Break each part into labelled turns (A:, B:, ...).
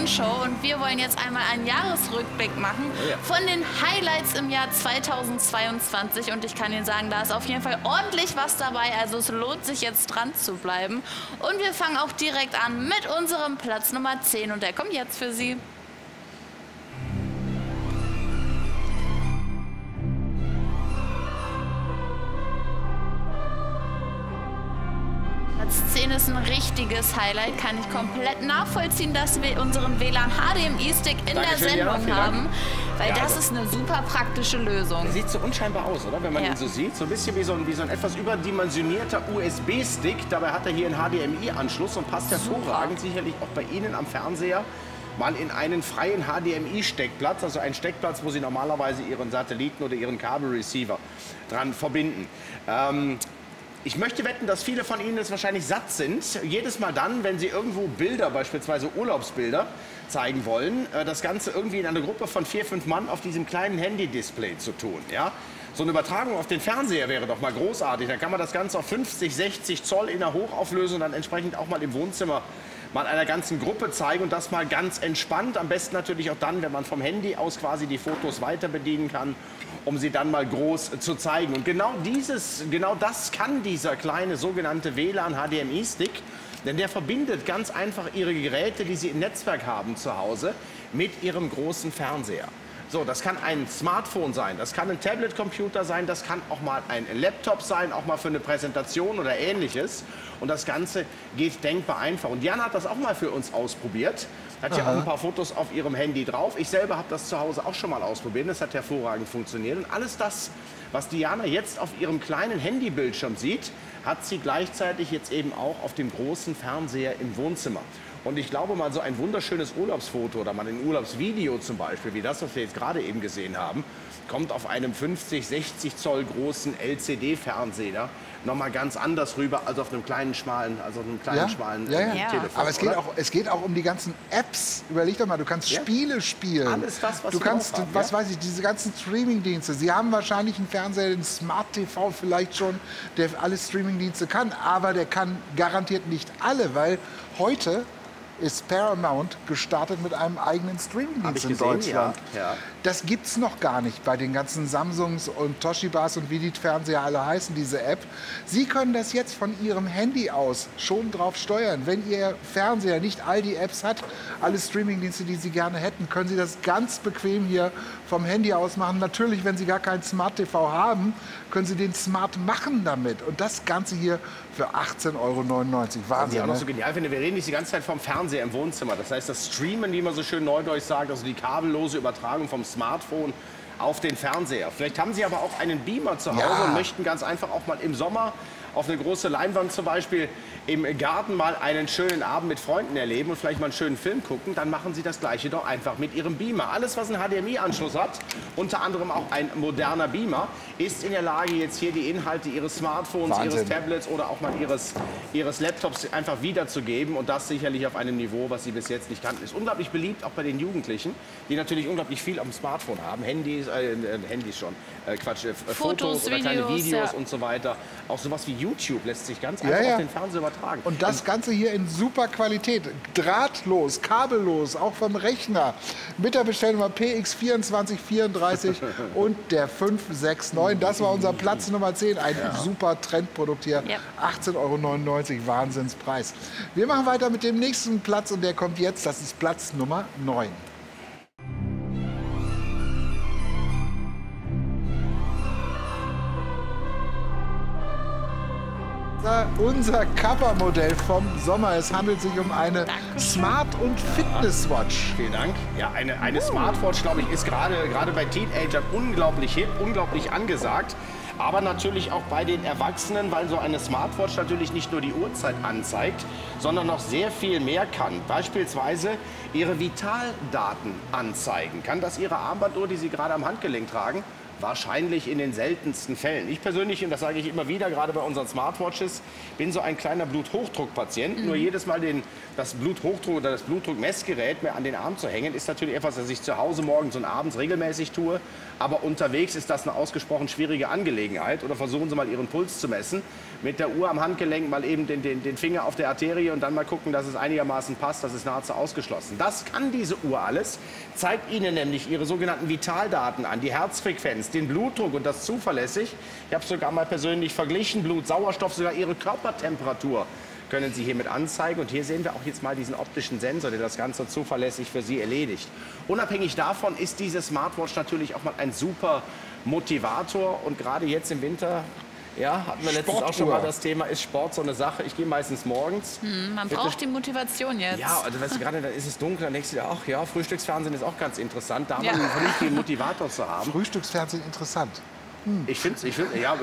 A: Wochenschau und wir wollen jetzt einmal einen Jahresrückblick machen
B: Oh ja.
A: von den Highlights im Jahr 2022 und ich kann Ihnen sagen, da ist auf jeden Fall ordentlich was dabei, also es lohnt sich jetzt dran zu bleiben. Und wir fangen auch direkt an mit unserem Platz Nummer 10 und der kommt jetzt für Sie. Ein richtiges Highlight, kann ich komplett nachvollziehen, dass wir unseren WLAN HDMI-Stick in der
B: Dankeschön, Jana,
A: Sendung
B: Dank.
A: haben, weil
B: Ja,
A: das
B: also-
A: ist eine super praktische Lösung.
B: Der sieht so unscheinbar aus, oder? Wenn man
A: Ja.
B: ihn so sieht. So ein bisschen wie so ein, wie so ein etwas überdimensionierter USB-Stick. Dabei hat er hier einen HDMI-Anschluss und passt hervorragend sicherlich auch bei Ihnen am Fernseher mal in einen freien HDMI-Steckplatz, also einen Steckplatz, wo Sie normalerweise Ihren Satelliten oder Ihren Kabelreceiver dran verbinden. Ähm, ich möchte wetten, dass viele von Ihnen es wahrscheinlich satt sind, jedes Mal dann, wenn Sie irgendwo Bilder, beispielsweise Urlaubsbilder, zeigen wollen, äh, das Ganze irgendwie in einer Gruppe von vier, fünf Mann auf diesem kleinen Handy-Display zu tun. Ja? So eine Übertragung auf den Fernseher wäre doch mal großartig. Dann kann man das Ganze auf 50, 60 Zoll in der Hochauflösung dann entsprechend auch mal im Wohnzimmer mal einer ganzen Gruppe zeigen und das mal ganz entspannt. Am besten natürlich auch dann, wenn man vom Handy aus quasi die Fotos weiter bedienen kann, um sie dann mal groß zu zeigen. Und genau dieses, genau das kann dieser kleine sogenannte WLAN HDMI-Stick, denn der verbindet ganz einfach Ihre Geräte, die Sie im Netzwerk haben zu Hause, mit Ihrem großen Fernseher. So, das kann ein Smartphone sein, das kann ein Tablet-Computer sein, das kann auch mal ein Laptop sein, auch mal für eine Präsentation oder ähnliches. Und das Ganze geht denkbar einfach. Und Jan hat das auch mal für uns ausprobiert. Hat ja auch ein paar Fotos auf ihrem Handy drauf. Ich selber habe das zu Hause auch schon mal ausprobiert. Das hat hervorragend funktioniert. Und alles das, was Diana jetzt auf ihrem kleinen Handybildschirm sieht, hat sie gleichzeitig jetzt eben auch auf dem großen Fernseher im Wohnzimmer. Und ich glaube mal, so ein wunderschönes Urlaubsfoto oder mal ein Urlaubsvideo zum Beispiel, wie das, was wir jetzt gerade eben gesehen haben, kommt auf einem 50, 60 Zoll großen LCD-Fernseher nochmal ganz anders rüber als auf einem kleinen, schmalen, also auf einem kleinen,
C: Ja,
B: schmalen
C: ja,
B: äh,
C: ja.
B: Telefon.
C: Aber es geht,
B: oder?
C: auch, es geht auch um die ganzen Apps. Überleg doch mal, du kannst
B: Ja.
C: Spiele spielen.
B: Alles das, was
C: du kannst,
B: haben,
C: was
B: ja.
C: weiß ich, diese ganzen Streamingdienste. Sie haben wahrscheinlich einen Fernseher, den Smart TV vielleicht schon, der alle Streamingdienste kann, aber der kann garantiert nicht alle, weil heute ist Paramount gestartet mit einem eigenen Streamingdienst in Deutschland.
B: ja, ja.
C: Das gibt's noch gar nicht bei den ganzen Samsungs und Toshibas und wie die Fernseher alle heißen, diese App. Sie können das jetzt von Ihrem Handy aus schon drauf steuern. Wenn Ihr Fernseher nicht all die Apps hat, alle Streamingdienste, die Sie gerne hätten, können Sie das ganz bequem hier vom Handy aus machen. Natürlich, wenn Sie gar keinen Smart TV haben, können Sie den Smart machen damit. Und das Ganze hier für 18,99 Euro.
B: Was ich
C: Wahnsinn.
B: auch noch
C: Ne?
B: so genial finde, wir reden nicht die ganze Zeit vom Fernseher im Wohnzimmer. Das heißt, das Streamen, wie man so schön neudeutsch sagt, also die kabellose Übertragung vom Smartphone auf den Fernseher. Vielleicht haben Sie aber auch einen Beamer zu Hause
C: Ja.
B: und möchten ganz einfach auch mal im Sommer auf eine große Leinwand zum Beispiel im Garten mal einen schönen Abend mit Freunden erleben und vielleicht mal einen schönen Film gucken, dann machen Sie das Gleiche doch einfach mit Ihrem Beamer. Alles, was einen HDMI-Anschluss hat, unter anderem auch ein moderner Beamer, ist in der Lage, jetzt hier die Inhalte Ihres Smartphones,
C: Wahnsinn.
B: Ihres Tablets oder auch mal Ihres, Ihres Laptops einfach wiederzugeben und das sicherlich auf einem Niveau, was Sie bis jetzt nicht kannten. Ist unglaublich beliebt, auch bei den Jugendlichen, die natürlich unglaublich viel dem Smartphone haben. Handys, äh, äh, Handys schon, äh, Quatsch, äh, Fotos, oder kleine
A: Videos,
B: Videos
A: ja.
B: und so weiter. Auch sowas wie YouTube lässt sich ganz
C: Ja,
B: einfach
C: ja.
B: auf den Fernseher übertragen.
C: Und das Ganze hier in super Qualität. Drahtlos, kabellos, auch vom Rechner. Mit der Bestellnummer PX2434 und der 569. Das war unser Platz Nummer 10. Ein super Trendprodukt hier.
A: Ja.
C: 18,99 Euro, Wahnsinnspreis. Wir machen weiter mit dem nächsten Platz und der kommt jetzt. Das ist Platz Nummer 9. Unser- Covermodell vom Sommer. Es handelt sich um eine Smart- und Fitness-Watch.
B: Vielen Dank. Ja, eine, eine Smartwatch, glaube ich, ist gerade gerade bei Teenagern unglaublich hip, unglaublich angesagt. Aber natürlich auch bei den Erwachsenen, weil so eine Smartwatch natürlich nicht nur die Uhrzeit anzeigt, sondern noch sehr viel mehr kann. Beispielsweise ihre Vitaldaten anzeigen. Kann das Ihre Armbanduhr, die Sie gerade am Handgelenk tragen, Wahrscheinlich in den seltensten Fällen. Ich persönlich, und das sage ich immer wieder, gerade bei unseren Smartwatches, bin so ein kleiner Bluthochdruckpatient. Mhm. Nur jedes Mal den, das Bluthochdruck oder das Blutdruckmessgerät mir an den Arm zu hängen, ist natürlich etwas, das ich zu Hause morgens und abends regelmäßig tue. Aber unterwegs ist das eine ausgesprochen schwierige Angelegenheit. Oder versuchen Sie mal Ihren Puls zu messen. Mit der Uhr am Handgelenk mal eben den, den, den Finger auf der Arterie und dann mal gucken, dass es einigermaßen passt. Das ist nahezu ausgeschlossen. Das kann diese Uhr alles. Zeigt Ihnen nämlich Ihre sogenannten Vitaldaten an, die Herzfrequenz, den Blutdruck und das zuverlässig. Ich habe sogar mal persönlich verglichen, Blut, Sauerstoff, sogar Ihre Körpertemperatur können Sie hiermit anzeigen. Und hier sehen wir auch jetzt mal diesen optischen Sensor, der das Ganze zuverlässig für Sie erledigt. Unabhängig davon ist diese Smartwatch natürlich auch mal ein super Motivator. Und gerade jetzt im Winter ja, hatten wir letztens auch schon mal das Thema, ist Sport so eine Sache? Ich gehe meistens morgens.
A: Hm, man braucht die Motivation jetzt.
B: Ja, also weißt du, gerade dann ist es dunkel, dann denkst du dir, ach ja, Frühstücksfernsehen ist auch ganz interessant, da ja. mal einen vernünftigen Motivator zu haben.
C: Frühstücksfernsehen interessant.
B: Hm. Ich finde es, ich find, ja,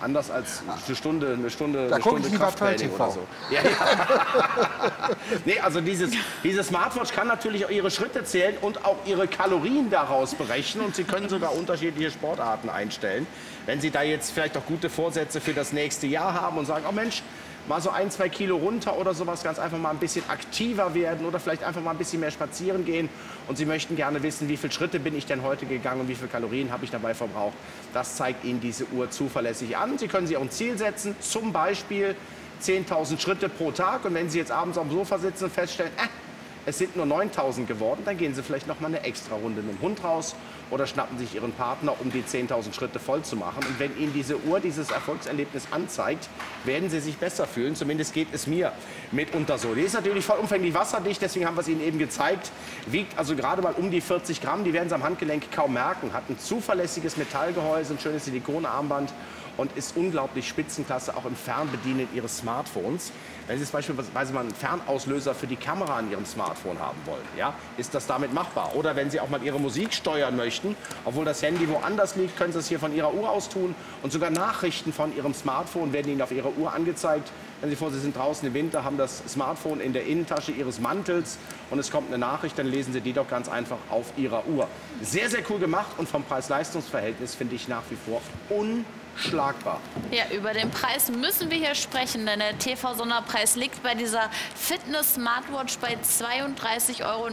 B: anders als eine Stunde, eine Stunde, da eine Stunde Krafttraining oder so. Ja, ja. nee, also dieses, diese Smartwatch kann natürlich auch Ihre Schritte zählen und auch Ihre Kalorien daraus berechnen und Sie können sogar unterschiedliche Sportarten einstellen. Wenn Sie da jetzt vielleicht auch gute Vorsätze für das nächste Jahr haben und sagen, oh Mensch, mal so ein, zwei Kilo runter oder sowas, ganz einfach mal ein bisschen aktiver werden oder vielleicht einfach mal ein bisschen mehr spazieren gehen. Und Sie möchten gerne wissen, wie viele Schritte bin ich denn heute gegangen und wie viele Kalorien habe ich dabei verbraucht. Das zeigt Ihnen diese Uhr zuverlässig an. Sie können sich auch ein Ziel setzen, zum Beispiel 10.000 Schritte pro Tag. Und wenn Sie jetzt abends am Sofa sitzen und feststellen, äh, es sind nur 9000 geworden, dann gehen Sie vielleicht noch mal eine extra Runde mit dem Hund raus oder schnappen sich Ihren Partner, um die 10.000 Schritte voll zu machen. Und wenn Ihnen diese Uhr dieses Erfolgserlebnis anzeigt, werden Sie sich besser fühlen. Zumindest geht es mir mitunter so. Die ist natürlich vollumfänglich wasserdicht, deswegen haben wir es Ihnen eben gezeigt. Wiegt also gerade mal um die 40 Gramm. Die werden Sie am Handgelenk kaum merken. Hat ein zuverlässiges Metallgehäuse, ein schönes Silikonarmband und ist unglaublich Spitzenklasse auch im Fernbedienen Ihres Smartphones. Wenn Sie jetzt beispielsweise mal einen Fernauslöser für die Kamera an Ihrem Smartphone haben wollen, ja, ist das damit machbar. Oder wenn Sie auch mal Ihre Musik steuern möchten, obwohl das Handy woanders liegt, können Sie es hier von Ihrer Uhr aus tun. Und sogar Nachrichten von Ihrem Smartphone werden Ihnen auf Ihrer Uhr angezeigt. Wenn Sie vor, Sie sind draußen im Winter, haben das Smartphone in der Innentasche Ihres Mantels und es kommt eine Nachricht, dann lesen Sie die doch ganz einfach auf Ihrer Uhr. Sehr, sehr cool gemacht und vom Preis-Leistungs-Verhältnis finde ich nach wie vor unbedingt schlagbar.
A: Ja, über den Preis müssen wir hier sprechen, denn der TV-Sonderpreis liegt bei dieser Fitness-Smartwatch bei 32,99 Euro.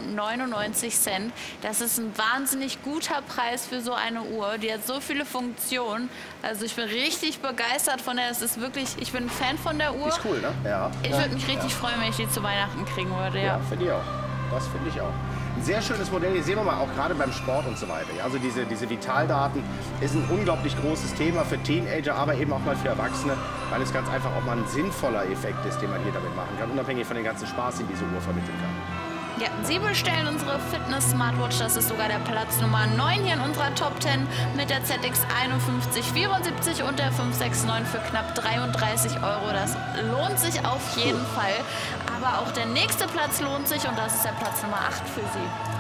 A: Das ist ein wahnsinnig guter Preis für so eine Uhr. Die hat so viele Funktionen. Also ich bin richtig begeistert von der. Es ist wirklich, ich bin ein Fan von der Uhr.
B: Ist cool, ne?
A: Ja. Ich würde mich richtig ja. freuen, wenn ich die zu Weihnachten kriegen würde. Ja,
B: ja finde ich auch. Das finde ich auch. Ein sehr schönes Modell, hier sehen wir mal auch gerade beim Sport und so weiter. Also diese, diese Vitaldaten ist ein unglaublich großes Thema für Teenager, aber eben auch mal für Erwachsene, weil es ganz einfach auch mal ein sinnvoller Effekt ist, den man hier damit machen kann, unabhängig von dem ganzen Spaß, den diese Uhr vermitteln kann.
A: Ja, Sie bestellen unsere Fitness Smartwatch. Das ist sogar der Platz Nummer 9 hier in unserer Top 10 mit der ZX 5174 und der 569 für knapp 33 Euro. Das lohnt sich auf jeden Fall. Aber auch der nächste Platz lohnt sich und das ist der Platz Nummer 8 für Sie.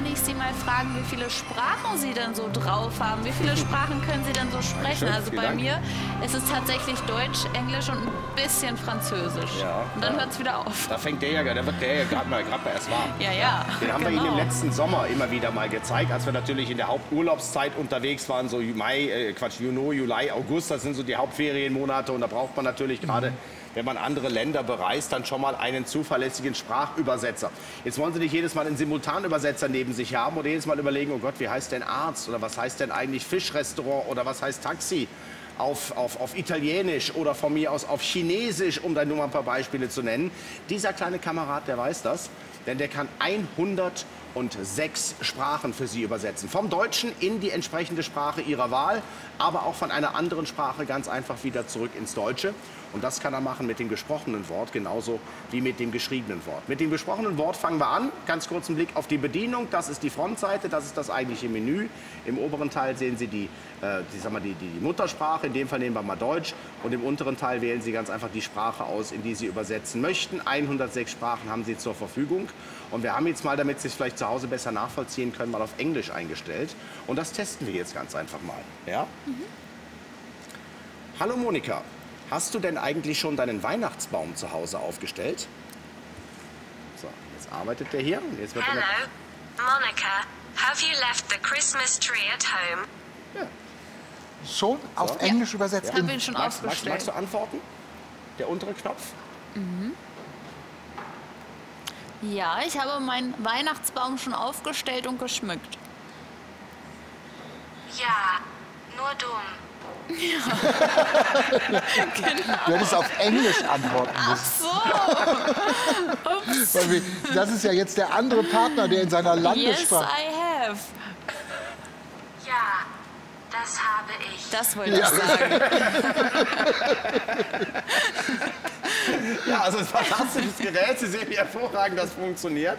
A: Kann ich Sie mal fragen, wie viele Sprachen Sie denn so drauf haben. Wie viele Sprachen können Sie denn so sprechen? Also bei mir ist es tatsächlich Deutsch, Englisch und ein bisschen Französisch. Ja, und dann ja. hört es wieder auf.
B: Da fängt der ja, der wird der ja gerade mal, grad mal erst warm.
A: Ja, ja.
B: Den haben genau. wir Ihnen im genau. letzten Sommer immer wieder mal gezeigt, als wir natürlich in der Haupturlaubszeit unterwegs waren, so Mai, äh, Quatsch, Juni, Juli, August, das sind so die Hauptferienmonate und da braucht man natürlich gerade mhm wenn man andere Länder bereist, dann schon mal einen zuverlässigen Sprachübersetzer. Jetzt wollen Sie nicht jedes Mal einen Simultanübersetzer neben sich haben oder jedes Mal überlegen, oh Gott, wie heißt denn Arzt oder was heißt denn eigentlich Fischrestaurant oder was heißt Taxi? Auf, auf, auf, Italienisch oder von mir aus auf Chinesisch, um da nur mal ein paar Beispiele zu nennen. Dieser kleine Kamerad, der weiß das, denn der kann 106 Sprachen für Sie übersetzen. Vom Deutschen in die entsprechende Sprache Ihrer Wahl, aber auch von einer anderen Sprache ganz einfach wieder zurück ins Deutsche. Und das kann er machen mit dem gesprochenen Wort genauso wie mit dem geschriebenen Wort. Mit dem gesprochenen Wort fangen wir an. Ganz kurz ein Blick auf die Bedienung. Das ist die Frontseite, das ist das eigentliche Menü. Im oberen Teil sehen Sie die, äh, die, sagen wir, die, die Muttersprache, in dem Fall nehmen wir mal Deutsch. Und im unteren Teil wählen Sie ganz einfach die Sprache aus, in die Sie übersetzen möchten. 106 Sprachen haben Sie zur Verfügung. Und wir haben jetzt mal, damit Sie es vielleicht zu Hause besser nachvollziehen können, mal auf Englisch eingestellt. Und das testen wir jetzt ganz einfach mal. Ja? Mhm. Hallo Monika. Hast du denn eigentlich schon deinen Weihnachtsbaum zu Hause aufgestellt? So, jetzt arbeitet der hier. Jetzt wird
D: Hello, Monica. Have you left the Christmas tree at home?
C: Schon auf Englisch übersetzt.
A: Ich habe
C: In,
A: ihn schon
B: magst, magst,
A: aufgestellt.
B: magst du antworten? Der untere Knopf?
A: Ja, ich habe meinen Weihnachtsbaum schon aufgestellt und geschmückt.
D: Ja, nur dumm.
C: du hättest auf Englisch antworten müssen.
A: So,
C: Weil wir, das ist ja jetzt der andere Partner, der in seiner
A: yes,
C: Landessprache.
A: I have.
D: Ja, das habe ich.
A: Das wollte ich sagen.
B: Ja, also ein fantastisches Gerät. Sie sehen, wie hervorragend das funktioniert.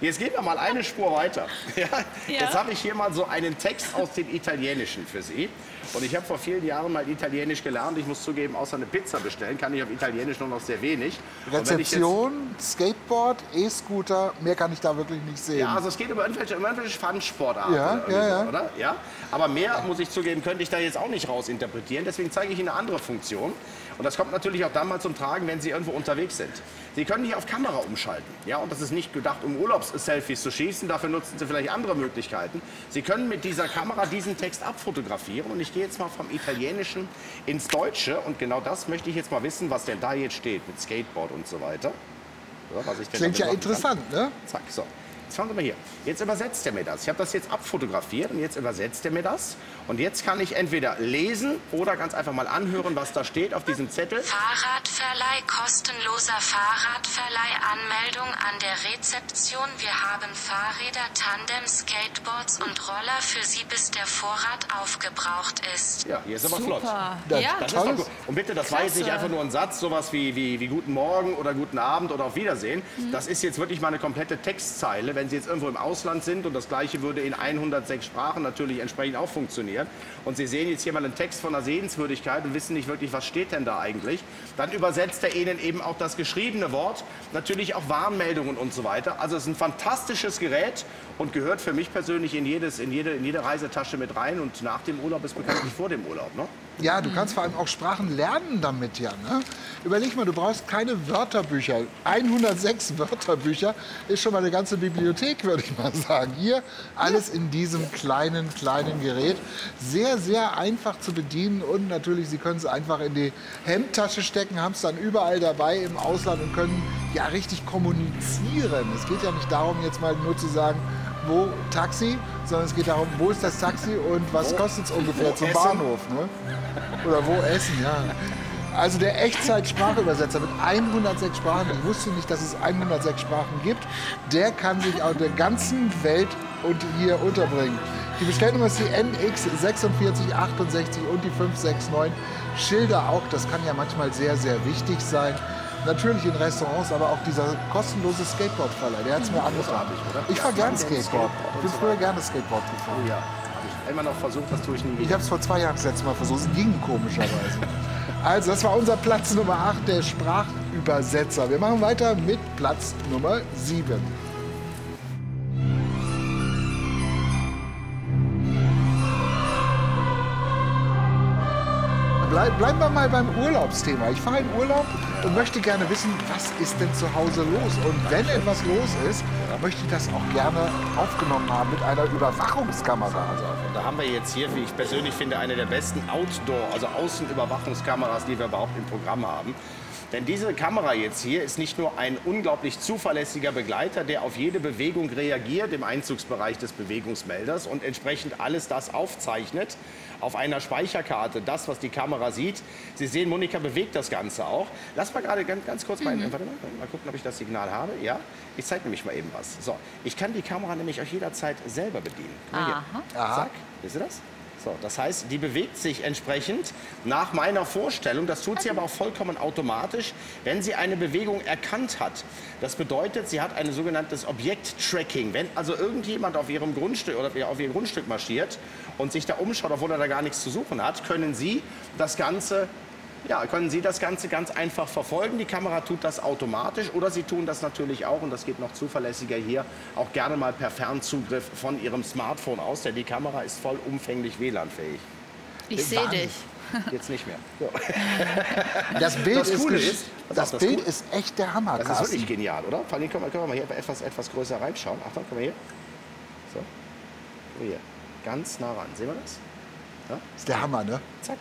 B: Jetzt gehen wir mal eine Spur weiter. Ja? Jetzt habe ich hier mal so einen Text aus dem Italienischen für Sie. Und ich habe vor vielen Jahren mal Italienisch gelernt. Ich muss zugeben, außer eine Pizza bestellen, kann ich auf Italienisch nur noch sehr wenig.
C: Rezeption, Skateboard, E-Scooter, mehr kann ich da wirklich nicht sehen.
B: Ja, also es geht über irgendwelche, um irgendwelche Fun-Sportarten
C: Ja, ja,
B: so,
C: ja.
B: oder? Ja. Aber mehr, muss ich zugeben, könnte ich da jetzt auch nicht rausinterpretieren. Deswegen zeige ich Ihnen eine andere Funktion. Und das kommt natürlich auch dann mal zum Tragen, wenn Sie irgendwo unterwegs sind. Sie können hier auf Kamera umschalten. Ja, und das ist nicht gedacht, um Urlaubsselfies zu schießen. Dafür nutzen Sie vielleicht andere Möglichkeiten. Sie können mit dieser Kamera diesen Text abfotografieren. Und ich gehe jetzt mal vom Italienischen ins Deutsche. Und genau das möchte ich jetzt mal wissen, was denn da jetzt steht mit Skateboard und so weiter. Denn
C: Klingt ja
B: machen kann.
C: interessant, ne?
B: Zack, so. Jetzt schauen Sie mal hier. Jetzt übersetzt er mir das. Ich habe das jetzt abfotografiert und jetzt übersetzt er mir das. Und jetzt kann ich entweder lesen oder ganz einfach mal anhören, was da steht auf diesem Zettel.
D: Fahrradverleih, kostenloser Fahrradverleih, Anmeldung an der Rezeption. Wir haben Fahrräder, Tandem, Skateboards und Roller für Sie, bis der Vorrat aufgebraucht ist.
B: Ja, hier ist aber flott.
A: Super.
C: Das-
A: Ja,
B: Das ist doch gut. Und bitte, das war jetzt nicht
A: Klasse.
B: einfach nur ein Satz, sowas wie, wie, wie Guten Morgen oder Guten Abend oder auf Wiedersehen. Das ist jetzt wirklich mal eine komplette Textzeile. Wenn Sie jetzt irgendwo im Ausland sind und das Gleiche würde in 106 Sprachen natürlich entsprechend auch funktionieren und Sie sehen jetzt hier mal einen Text von einer Sehenswürdigkeit und wissen nicht wirklich, was steht denn da eigentlich, dann übersetzt er Ihnen eben auch das geschriebene Wort, natürlich auch Warnmeldungen und so weiter. Also es ist ein fantastisches Gerät und gehört für mich persönlich in, jedes, in, jede, in jede Reisetasche mit rein und nach dem Urlaub ist bekanntlich vor dem Urlaub. Ne?
C: Ja, du kannst vor allem auch Sprachen lernen damit ja. Ne? Überleg mal, du brauchst keine Wörterbücher. 106 Wörterbücher ist schon mal eine ganze Bibliothek, würde ich mal sagen. Hier alles in diesem kleinen, kleinen Gerät. Sehr, sehr einfach zu bedienen und natürlich, Sie können es einfach in die Hemdtasche stecken, haben es dann überall dabei im Ausland und können ja richtig kommunizieren. Es geht ja nicht darum, jetzt mal nur zu sagen, wo Taxi, sondern es geht darum, wo ist das Taxi und was kostet es ungefähr zum
B: essen?
C: Bahnhof. Ne? Oder wo essen, ja. Also der Echtzeit-Sprachübersetzer mit 106 Sprachen, ich wusste nicht, dass es 106 Sprachen gibt, der kann sich auf der ganzen Welt und hier unterbringen. Die Bestellnummer ist die NX4668 und die 569. Schilder auch, das kann ja manchmal sehr, sehr wichtig sein. Natürlich in Restaurants, aber auch dieser kostenlose Skateboard-Verleih, der hat es mir angetan.
B: oder?
C: Ich fahre gern
B: Ja, Tandem,
C: Skateboard. Ich bin früher gerne Skateboard gefahren.
B: Oh ja, immer noch versucht, das tue ich nie
C: Ich habe es vor zwei Jahren das letzte Mal versucht. Es ging komischerweise. Also, das war unser Platz Nummer 8, der Sprachübersetzer. Wir machen weiter mit Platz Nummer 7. Bleib, bleiben wir mal beim Urlaubsthema. Ich fahre in Urlaub und möchte gerne wissen, was ist denn zu Hause los? Und wenn etwas los ist, möchte ich das auch gerne aufgenommen haben mit einer Überwachungskamera.
B: Also, da haben wir jetzt hier, wie ich persönlich finde, eine der besten Outdoor, also Außenüberwachungskameras, die wir überhaupt im Programm haben. Denn diese Kamera jetzt hier ist nicht nur ein unglaublich zuverlässiger Begleiter, der auf jede Bewegung reagiert im Einzugsbereich des Bewegungsmelders und entsprechend alles das aufzeichnet auf einer Speicherkarte, das, was die Kamera sieht. Sie sehen, Monika bewegt das Ganze auch. Lass mal gerade ganz, ganz kurz mal, warte mal, mal gucken, ob ich das Signal habe. Ja, ich zeige nämlich mal eben was. So, ich kann die Kamera nämlich auch jederzeit selber bedienen. Mal hier.
C: Aha.
B: Zack, siehst du das? So, das heißt, die bewegt sich entsprechend nach meiner Vorstellung. Das tut sie aber auch vollkommen automatisch, wenn sie eine Bewegung erkannt hat. Das bedeutet, sie hat ein sogenanntes Objekt-Tracking. Wenn also irgendjemand auf ihrem Grundstück oder auf ihr Grundstück marschiert und sich da umschaut, obwohl er da gar nichts zu suchen hat, können Sie das Ganze ja, können Sie das Ganze ganz einfach verfolgen. Die Kamera tut das automatisch oder Sie tun das natürlich auch, und das geht noch zuverlässiger hier, auch gerne mal per Fernzugriff von Ihrem Smartphone aus, denn die Kamera ist vollumfänglich WLAN-fähig.
A: Ich sehe dich.
B: Jetzt nicht mehr. So.
C: Das Bild,
B: Das
C: ist,
B: ist-
C: das
B: das
C: Bild
B: Coole-
C: ist echt der Hammer,
B: Das ist wirklich genial, oder? Vor allem können wir, können wir mal hier etwas, etwas größer reinschauen. Achtung, komm mal hier. So. Hier. Ganz nah ran. Sehen wir das?
C: ist der Hammer, ne?
B: Zack.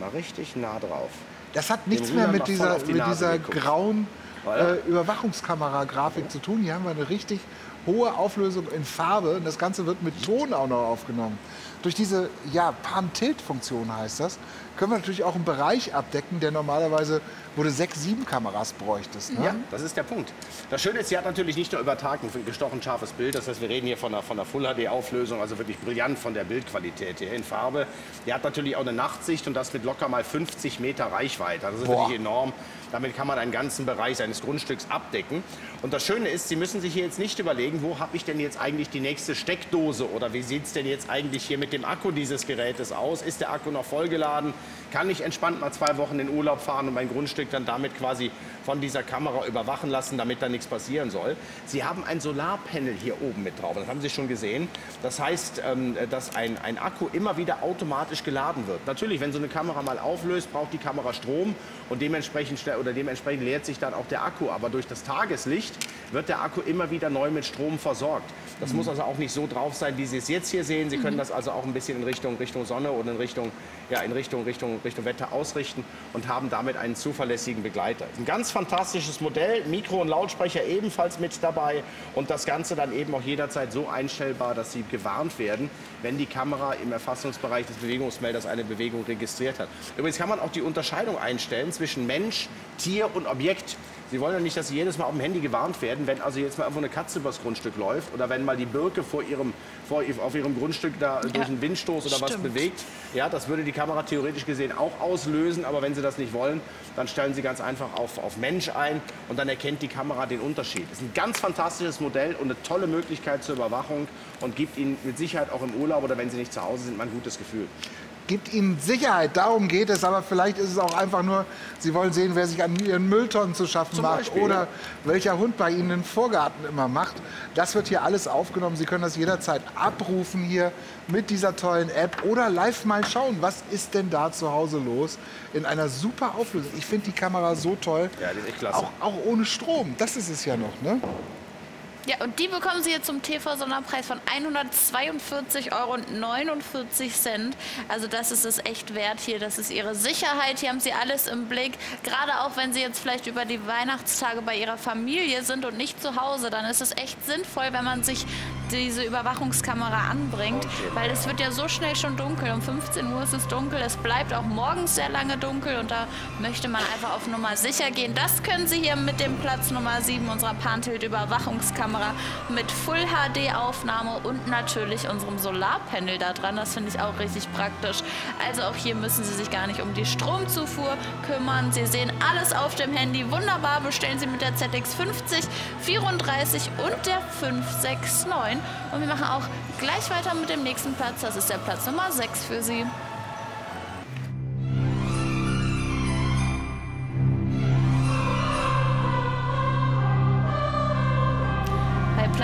B: Mal richtig nah drauf.
C: Das hat nichts mehr mit dieser,
B: die
C: mit dieser
B: geguckt.
C: grauen äh, Überwachungskamera-Grafik zu tun. Hier haben wir eine richtig hohe Auflösung in Farbe. Und das Ganze wird mit Ton auch noch aufgenommen. Durch diese ja, Pan-Tilt-Funktion heißt das, können wir natürlich auch einen Bereich abdecken, der normalerweise, wo du sechs, sieben Kameras bräuchtest. Ne?
B: Ja, das ist der Punkt. Das Schöne ist, sie hat natürlich nicht nur übertragen ein gestochen scharfes Bild. Das heißt, wir reden hier von einer, von einer Full HD Auflösung, also wirklich brillant von der Bildqualität hier in Farbe. Die hat natürlich auch eine Nachtsicht und das mit locker mal 50 Meter Reichweite. Das ist
C: Boah.
B: wirklich enorm. Damit kann man einen ganzen Bereich seines Grundstücks abdecken. Und das Schöne ist, Sie müssen sich hier jetzt nicht überlegen, wo habe ich denn jetzt eigentlich die nächste Steckdose oder wie sieht es denn jetzt eigentlich hier mit dem Akku dieses Gerätes aus? Ist der Akku noch vollgeladen? Kann ich entspannt mal zwei Wochen in Urlaub fahren und mein Grundstück dann damit quasi von dieser Kamera überwachen lassen, damit da nichts passieren soll? Sie haben ein Solarpanel hier oben mit drauf. Das haben Sie schon gesehen. Das heißt, ähm, dass ein, ein Akku immer wieder automatisch geladen wird. Natürlich, wenn so eine Kamera mal auflöst, braucht die Kamera Strom und dementsprechend, schnell- oder dementsprechend leert sich dann auch der Akku. Aber durch das Tageslicht wird der Akku immer wieder neu mit Strom versorgt. Das muss also auch nicht so drauf sein, wie Sie es jetzt hier sehen. Sie können das also auch ein bisschen in Richtung, Richtung Sonne oder in Richtung, ja, in Richtung, Richtung, Richtung Wetter ausrichten und haben damit einen zuverlässigen Begleiter. Ein ganz fantastisches Modell, Mikro und Lautsprecher ebenfalls mit dabei und das Ganze dann eben auch jederzeit so einstellbar, dass Sie gewarnt werden, wenn die Kamera im Erfassungsbereich des Bewegungsmelders eine Bewegung registriert hat. Übrigens kann man auch die Unterscheidung einstellen zwischen Mensch, Tier und Objekt. Sie wollen ja nicht, dass Sie jedes Mal auf dem Handy gewarnt werden, wenn also jetzt mal irgendwo eine Katze übers Grundstück läuft oder wenn mal die Birke vor ihrem, vor, auf Ihrem Grundstück da durch einen Windstoß oder was
A: stimmt.
B: bewegt. Ja, das würde die Kamera theoretisch gesehen auch auslösen, aber wenn Sie das nicht wollen, dann stellen Sie ganz einfach auf, auf Mensch ein und dann erkennt die Kamera den Unterschied. Das ist ein ganz fantastisches Modell und eine tolle Möglichkeit zur Überwachung und gibt Ihnen mit Sicherheit auch im Urlaub oder wenn Sie nicht zu Hause sind, mal ein gutes Gefühl.
C: Gibt ihnen Sicherheit, darum geht es, aber vielleicht ist es auch einfach nur, sie wollen sehen, wer sich an ihren Mülltonnen zu schaffen
B: Zum
C: macht
B: Beispiel,
C: oder
B: ja.
C: welcher Hund bei ihnen den Vorgarten immer macht. Das wird hier alles aufgenommen. Sie können das jederzeit abrufen hier mit dieser tollen App oder live mal schauen, was ist denn da zu Hause los in einer super Auflösung. Ich finde die Kamera so toll.
B: Ja, die ist echt klasse.
C: Auch, auch ohne Strom, das ist es ja noch, ne?
A: Ja, und die bekommen Sie jetzt zum TV-Sonderpreis von 142,49 Euro. Also das ist es echt wert hier. Das ist Ihre Sicherheit. Hier haben Sie alles im Blick. Gerade auch, wenn Sie jetzt vielleicht über die Weihnachtstage bei Ihrer Familie sind und nicht zu Hause, dann ist es echt sinnvoll, wenn man sich diese Überwachungskamera anbringt, weil es wird ja so schnell schon dunkel. Um 15 Uhr ist es dunkel. Es bleibt auch morgens sehr lange dunkel und da möchte man einfach auf Nummer sicher gehen. Das können Sie hier mit dem Platz Nummer 7 unserer Pantilt Überwachungskamera mit Full HD Aufnahme und natürlich unserem Solarpanel da dran. Das finde ich auch richtig praktisch. Also auch hier müssen Sie sich gar nicht um die Stromzufuhr kümmern. Sie sehen alles auf dem Handy. Wunderbar. Bestellen Sie mit der ZX50, 34 und der 569. Und wir machen auch gleich weiter mit dem nächsten Platz. Das ist der Platz Nummer 6 für Sie.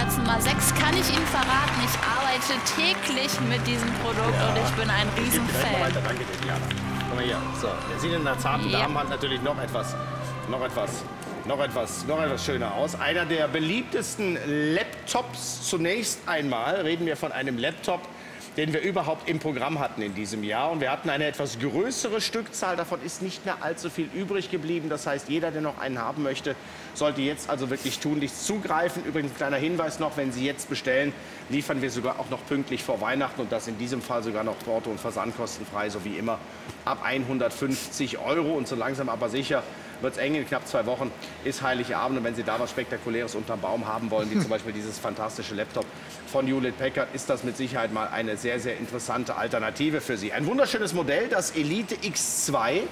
A: Platz Nummer 6 kann ich Ihnen verraten, ich arbeite täglich mit diesem Produkt und ich bin ein Riesenfan.
B: Danke dir, Diana. Guck mal hier. So, der sieht in der zarten
A: Ja.
B: Damenhand natürlich noch etwas, noch etwas, noch etwas, noch etwas schöner aus. Einer der beliebtesten Laptops zunächst einmal. Reden wir von einem Laptop, den wir überhaupt im Programm hatten in diesem Jahr. Und wir hatten eine etwas größere Stückzahl. Davon ist nicht mehr allzu viel übrig geblieben. Das heißt, jeder, der noch einen haben möchte, sollte jetzt also wirklich tunlichst zugreifen. Übrigens, kleiner Hinweis noch, wenn Sie jetzt bestellen, liefern wir sogar auch noch pünktlich vor Weihnachten und das in diesem Fall sogar noch Porto- und Versandkostenfrei, so wie immer, ab 150 Euro. Und so langsam aber sicher wird es eng in knapp zwei Wochen, ist Heiligabend. Und wenn Sie da was Spektakuläres unterm Baum haben wollen, wie zum Beispiel dieses fantastische Laptop von Hewlett Packard, ist das mit Sicherheit mal eine sehr, sehr interessante Alternative für Sie. Ein wunderschönes Modell, das Elite X2.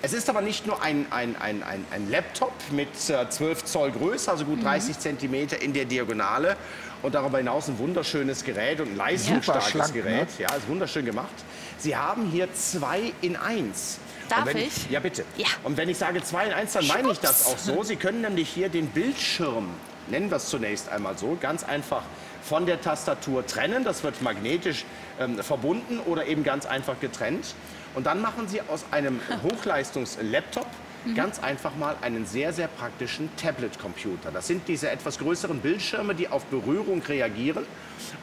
B: Es ist aber nicht nur ein, ein, ein, ein, ein Laptop mit äh, 12 Zoll Größe, also gut 30 Zentimeter in der Diagonale. Und darüber hinaus ein wunderschönes Gerät und ein leistungsstarkes
C: ne?
B: Gerät. Ja, ist wunderschön gemacht. Sie haben hier zwei in eins.
A: Darf
B: wenn
A: ich?
B: Ja, bitte.
A: Ja.
B: Und wenn ich sage 2 in 1, dann meine ich das auch so. Sie können nämlich hier den Bildschirm, nennen wir es zunächst einmal so, ganz einfach von der Tastatur trennen. Das wird magnetisch ähm, verbunden oder eben ganz einfach getrennt. Und dann machen Sie aus einem Hochleistungs-Laptop ganz einfach mal einen sehr, sehr praktischen Tablet-Computer. Das sind diese etwas größeren Bildschirme, die auf Berührung reagieren.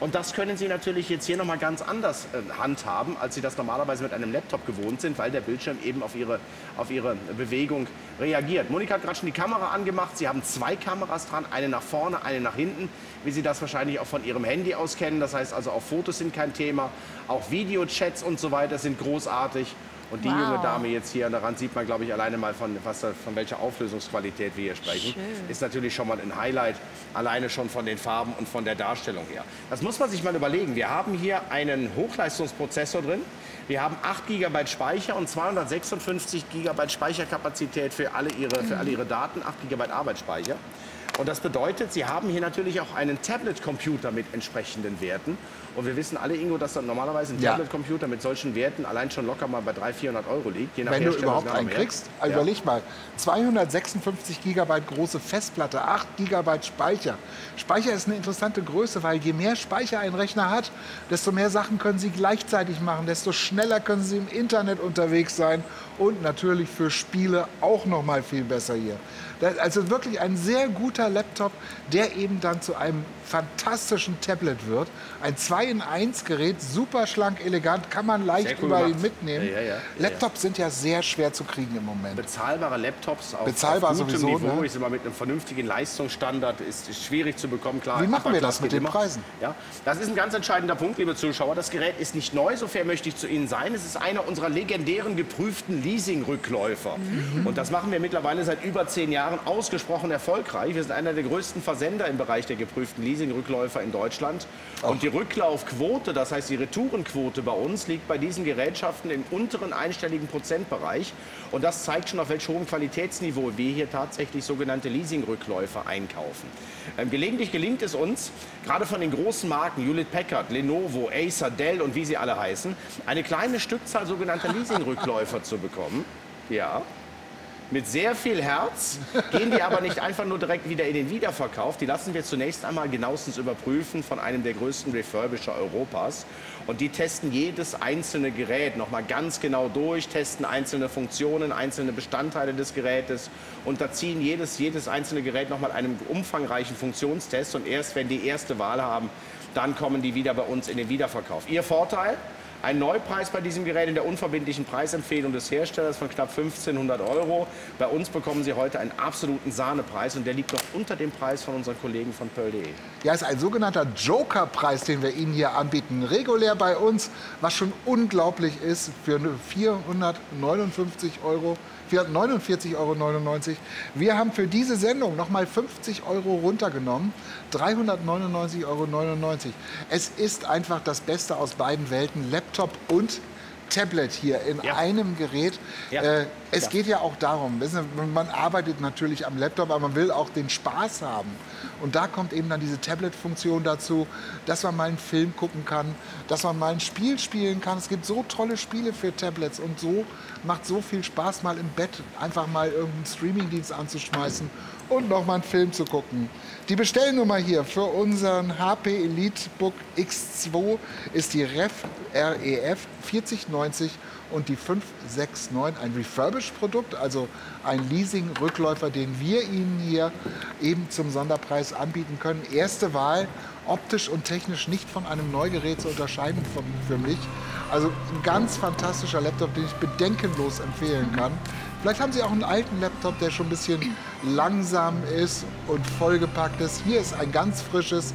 B: Und das können Sie natürlich jetzt hier nochmal ganz anders äh, handhaben, als Sie das normalerweise mit einem Laptop gewohnt sind, weil der Bildschirm eben auf Ihre, auf Ihre Bewegung reagiert. Monika hat gerade schon die Kamera angemacht. Sie haben zwei Kameras dran, eine nach vorne, eine nach hinten, wie Sie das wahrscheinlich auch von Ihrem Handy aus kennen. Das heißt also, auch Fotos sind kein Thema, auch Videochats und so weiter sind großartig. Und die
A: Wow.
B: junge Dame jetzt hier, daran sieht man, glaube ich, alleine mal von, was, von welcher Auflösungsqualität wir hier sprechen.
A: Schön.
B: Ist natürlich schon mal ein Highlight, alleine schon von den Farben und von der Darstellung her. Das muss man sich mal überlegen. Wir haben hier einen Hochleistungsprozessor drin. Wir haben 8 GB Speicher und 256 GB Speicherkapazität für alle Ihre, für alle Ihre Daten, 8 GB Arbeitsspeicher. Und das bedeutet, Sie haben hier natürlich auch einen Tablet-Computer mit entsprechenden Werten. Und wir wissen alle, Ingo, dass dann normalerweise ein
C: Ja.
B: Tablet-Computer mit solchen Werten allein schon locker mal bei 300, 400 Euro liegt.
C: Wenn du überhaupt einen
B: mehr.
C: kriegst,
B: Ja.
C: überleg mal, 256 GB große Festplatte, 8 GB Speicher. Speicher ist eine interessante Größe, weil je mehr Speicher ein Rechner hat, desto mehr Sachen können Sie gleichzeitig machen, desto schneller können Sie im Internet unterwegs sein und natürlich für Spiele auch noch mal viel besser hier. Also wirklich ein sehr guter Laptop, der eben dann zu einem fantastischen Tablet wird. Ein 2-in-1-Gerät, super schlank, elegant, kann man leicht
B: cool
C: überall
B: gemacht.
C: mitnehmen.
B: Ja, ja, ja.
C: Laptops sind ja sehr schwer zu kriegen im Moment.
B: bezahlbare Laptops auf,
C: Bezahlbar
B: auf gutem
C: sowieso,
B: Niveau,
C: ne?
B: ich sag mal, mit einem vernünftigen Leistungsstandard ist, ist schwierig zu bekommen. Klar,
C: Wie machen wir das mit den
B: immer.
C: Preisen?
B: Ja, das ist ein ganz entscheidender Punkt, liebe Zuschauer. Das Gerät ist nicht neu, so fair möchte ich zu Ihnen sein. Es ist einer unserer legendären geprüften Leasing-Rückläufer.
C: Mhm.
B: Und das machen wir mittlerweile seit über zehn Jahren ausgesprochen erfolgreich. Wir sind einer der größten Versender im Bereich der geprüften Leasing-Rückläufer in Deutschland. Und die Rücklaufquote, das heißt die Retourenquote bei uns, liegt bei diesen Gerätschaften im unteren einstelligen Prozentbereich. Und das zeigt schon, auf welch hohem Qualitätsniveau wir hier tatsächlich sogenannte Leasing-Rückläufer einkaufen. Ähm, gelegentlich gelingt es uns, gerade von den großen Marken Hewlett Packard, Lenovo, Acer, Dell und wie sie alle heißen, eine kleine Stückzahl sogenannter Leasing-Rückläufer zu bekommen. Ja, mit sehr viel Herz, gehen die aber nicht einfach nur direkt wieder in den Wiederverkauf. Die lassen wir zunächst einmal genauestens überprüfen von einem der größten Refurbisher Europas. Und die testen jedes einzelne Gerät nochmal ganz genau durch, testen einzelne Funktionen, einzelne Bestandteile des Gerätes, unterziehen jedes, jedes einzelne Gerät nochmal einem umfangreichen Funktionstest. Und erst wenn die erste Wahl haben, dann kommen die wieder bei uns in den Wiederverkauf. Ihr Vorteil? Ein Neupreis bei diesem Gerät in der unverbindlichen Preisempfehlung des Herstellers von knapp 1500 Euro. Bei uns bekommen Sie heute einen absoluten Sahnepreis und der liegt noch unter dem Preis von unseren Kollegen von Pearl.de.
C: Ja, ist ein sogenannter Joker-Preis, den wir Ihnen hier anbieten. Regulär bei uns, was schon unglaublich ist, für nur 459 Euro. 449,99 Euro. Wir haben für diese Sendung nochmal 50 Euro runtergenommen. 399,99 Euro. Es ist einfach das Beste aus beiden Welten, Laptop und Tablet hier in
B: Ja.
C: einem Gerät.
B: Ja.
C: Äh, es
B: Ja.
C: geht ja auch darum, man arbeitet natürlich am Laptop, aber man will auch den Spaß haben. Und da kommt eben dann diese Tablet-Funktion dazu, dass man mal einen Film gucken kann, dass man mal ein Spiel spielen kann. Es gibt so tolle Spiele für Tablets und so macht so viel Spaß, mal im Bett einfach mal irgendeinen Streamingdienst anzuschmeißen und noch mal einen Film zu gucken. Die Bestellnummer hier für unseren HP EliteBook X2 ist die REF, REF 4090 und die 569, ein Refurbished-Produkt, also ein Leasing-Rückläufer, den wir Ihnen hier eben zum Sonderpreis anbieten können. Erste Wahl, optisch und technisch nicht von einem Neugerät zu unterscheiden für mich. Also ein ganz fantastischer Laptop, den ich bedenkenlos empfehlen kann. Vielleicht haben Sie auch einen alten Laptop, der schon ein bisschen langsam ist und vollgepackt ist. Hier ist ein ganz frisches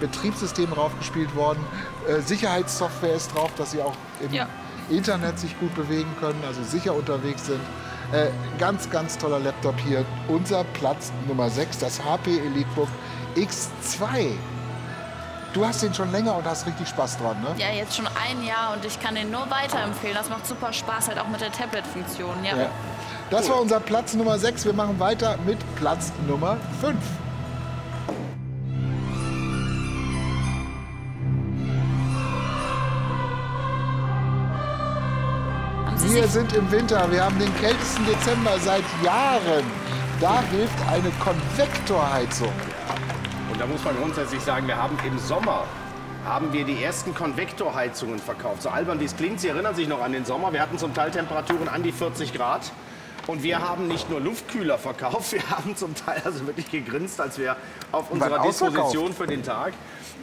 C: Betriebssystem draufgespielt worden. Äh, Sicherheitssoftware ist drauf, dass Sie auch im
A: Ja.
C: Internet sich gut bewegen können, also sicher unterwegs sind. Äh, ganz, ganz toller Laptop hier. Unser Platz Nummer 6, das HP EliteBook X2. Du hast den schon länger und hast richtig Spaß dran, ne?
A: Ja, jetzt schon ein Jahr und ich kann den nur weiterempfehlen. Das macht super Spaß, halt auch mit der Tablet-Funktion. Ja.
C: Ja. Das war unser Platz Nummer 6. Wir machen weiter mit Platz Nummer 5.
A: Haben Sie
C: Wir sind im Winter. Wir haben den kältesten Dezember seit Jahren. Da hilft eine Konvektorheizung.
B: Und da muss man grundsätzlich sagen, wir haben im Sommer haben wir die ersten Konvektorheizungen verkauft. So albern wie es klingt, Sie erinnern sich noch an den Sommer. Wir hatten zum Teil Temperaturen an die 40 Grad. Und wir haben nicht nur Luftkühler verkauft, wir haben zum Teil also wirklich gegrinst, als wir auf unserer Disposition für den Tag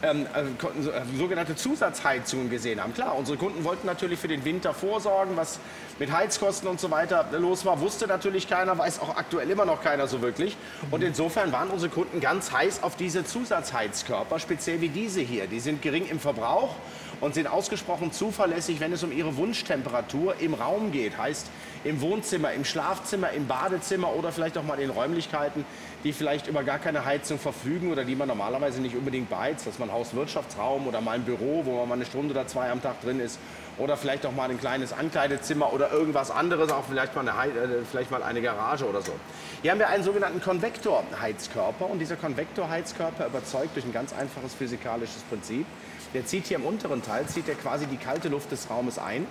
B: ähm, äh, äh, sogenannte Zusatzheizungen gesehen haben. Klar, unsere Kunden wollten natürlich für den Winter vorsorgen, was mit Heizkosten und so weiter los war, wusste natürlich keiner, weiß auch aktuell immer noch keiner so wirklich. Und insofern waren unsere Kunden ganz heiß auf diese Zusatzheizkörper, speziell wie diese hier. Die sind gering im Verbrauch und sind ausgesprochen zuverlässig, wenn es um ihre Wunschtemperatur im Raum geht. Heißt im Wohnzimmer, im Schlafzimmer, im Badezimmer oder vielleicht auch mal in Räumlichkeiten, die vielleicht über gar keine Heizung verfügen oder die man normalerweise nicht unbedingt beheizt. Dass man Hauswirtschaftsraum oder mal ein Büro, wo man mal eine Stunde oder zwei am Tag drin ist oder vielleicht auch mal ein kleines Ankleidezimmer oder irgendwas anderes, auch vielleicht mal eine, äh, vielleicht mal eine Garage oder so. Hier haben wir einen sogenannten Konvektorheizkörper und dieser Konvektorheizkörper überzeugt durch ein ganz einfaches physikalisches Prinzip. Der zieht hier im unteren Teil, zieht er quasi die kalte Luft des Raumes ein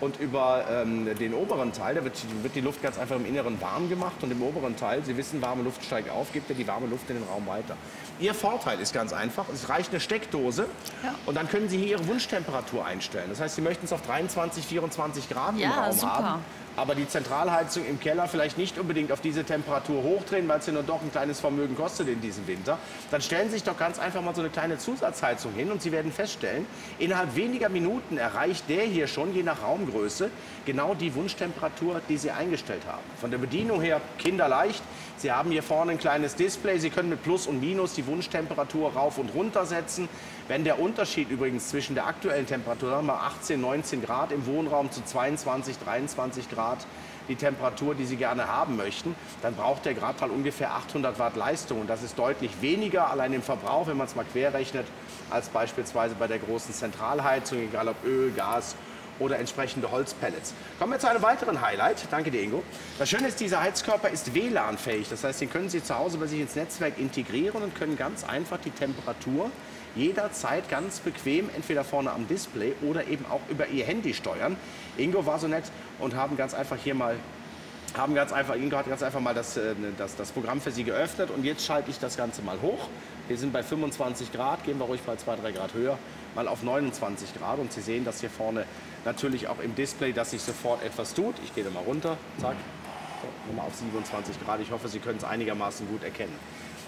B: und über ähm, den oberen Teil, da wird, wird, die Luft ganz einfach im Inneren warm gemacht und im oberen Teil, Sie wissen, warme Luft steigt auf, gibt er die warme Luft in den Raum weiter. Ihr Vorteil ist ganz einfach, es reicht eine Steckdose ja. und dann können Sie hier Ihre Wunschtemperatur einstellen. Das heißt, Sie möchten es auf 23, 24 Grad ja, im Raum super. haben aber die Zentralheizung im Keller vielleicht nicht unbedingt auf diese Temperatur hochdrehen, weil es ja nur doch ein kleines Vermögen kostet in diesem Winter, dann stellen Sie sich doch ganz einfach mal so eine kleine Zusatzheizung hin und Sie werden feststellen, innerhalb weniger Minuten erreicht der hier schon, je nach Raumgröße, genau die Wunschtemperatur, die Sie eingestellt haben. Von der Bedienung her kinderleicht. Sie haben hier vorne ein kleines Display. Sie können mit Plus und Minus die Wunschtemperatur rauf und runter setzen. Wenn der Unterschied übrigens zwischen der aktuellen Temperatur, sagen wir 18, 19 Grad im Wohnraum zu 22, 23 Grad, die Temperatur, die Sie gerne haben möchten, dann braucht der Gradfall ungefähr 800 Watt Leistung. Und das ist deutlich weniger allein im Verbrauch, wenn man es mal querrechnet, als beispielsweise bei der großen Zentralheizung, egal ob Öl, Gas oder entsprechende Holzpellets. Kommen wir zu einem weiteren Highlight. Danke dir, Ingo. Das Schöne ist, dieser Heizkörper ist WLAN-fähig. Das heißt, den können Sie zu Hause bei sich ins Netzwerk integrieren und können ganz einfach die Temperatur jederzeit ganz bequem entweder vorne am Display oder eben auch über Ihr Handy steuern. Ingo war so nett und haben ganz einfach hier mal haben ganz einfach, Ingo hat ganz einfach mal das, äh, das, das Programm für Sie geöffnet und jetzt schalte ich das Ganze mal hoch. Wir sind bei 25 Grad, gehen wir ruhig bei 2, 3 Grad höher, mal auf 29 Grad und Sie sehen, dass hier vorne natürlich auch im Display, dass sich sofort etwas tut. Ich gehe da mal runter, zack, so, nochmal auf 27 Grad. Ich hoffe, Sie können es einigermaßen gut erkennen.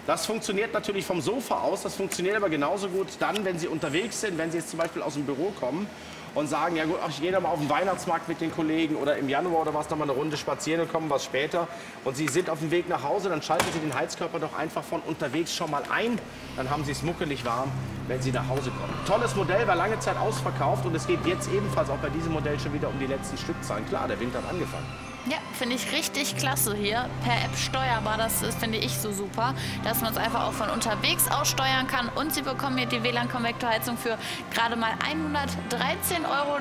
B: Das funktioniert natürlich vom Sofa aus, das funktioniert aber genauso gut dann, wenn Sie unterwegs sind, wenn Sie jetzt zum Beispiel aus dem Büro kommen und sagen, ja gut, ach, ich gehe da mal auf den Weihnachtsmarkt mit den Kollegen oder im Januar oder was, noch mal eine Runde spazieren und kommen was später und Sie sind auf dem Weg nach Hause, dann schalten Sie den Heizkörper doch einfach von unterwegs schon mal ein. Dann haben Sie es muckelig warm, wenn Sie nach Hause kommen. Tolles Modell, war lange Zeit ausverkauft und es geht jetzt ebenfalls auch bei diesem Modell schon wieder um die letzten Stückzahlen. Klar, der Winter hat angefangen.
A: Ja, finde ich richtig klasse hier. Per App steuerbar, das finde ich so super, dass man es einfach auch von unterwegs aus steuern kann. Und Sie bekommen hier die WLAN-Konvektorheizung für gerade mal 113,99 Euro.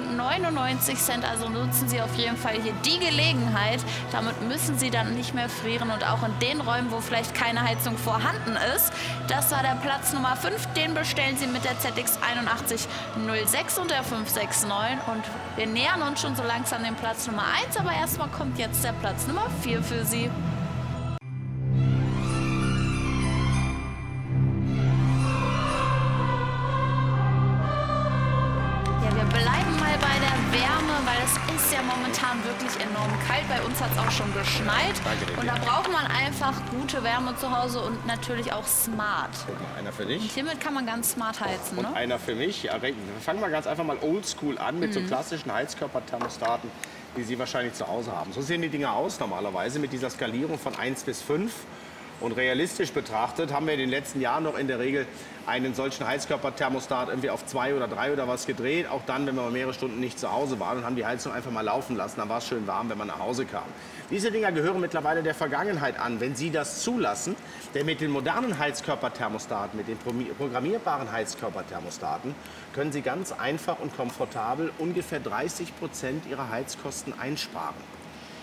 A: Also nutzen Sie auf jeden Fall hier die Gelegenheit. Damit müssen Sie dann nicht mehr frieren und auch in den Räumen, wo vielleicht keine Heizung vorhanden ist. Das war der Platz Nummer 5. Den bestellen Sie mit der ZX 8106 und der 569. Und wir nähern uns schon so langsam dem Platz Nummer 1. Aber erstmal kommt jetzt der Platz Nummer 4 für Sie. bleiben mal bei der Wärme, weil es ist ja momentan wirklich enorm kalt. Bei uns hat es auch schon geschneit. Und da braucht man einfach gute Wärme zu Hause und natürlich auch smart.
B: Einer für dich.
A: Und hiermit kann man ganz smart heizen.
B: Und
A: ne?
B: einer für mich. Ja, fangen wir ganz einfach mal oldschool an mit mhm. so klassischen Heizkörperthermostaten die Sie wahrscheinlich zu Hause haben. So sehen die Dinge aus normalerweise mit dieser Skalierung von 1 bis 5. Und realistisch betrachtet haben wir in den letzten Jahren noch in der Regel einen solchen Heizkörperthermostat irgendwie auf zwei oder drei oder was gedreht. Auch dann, wenn wir mehrere Stunden nicht zu Hause waren und haben die Heizung einfach mal laufen lassen. Dann war es schön warm, wenn man nach Hause kam. Diese Dinger gehören mittlerweile der Vergangenheit an, wenn Sie das zulassen. Denn mit den modernen Heizkörperthermostaten, mit den programmierbaren Heizkörperthermostaten, können Sie ganz einfach und komfortabel ungefähr 30 Prozent Ihrer Heizkosten einsparen.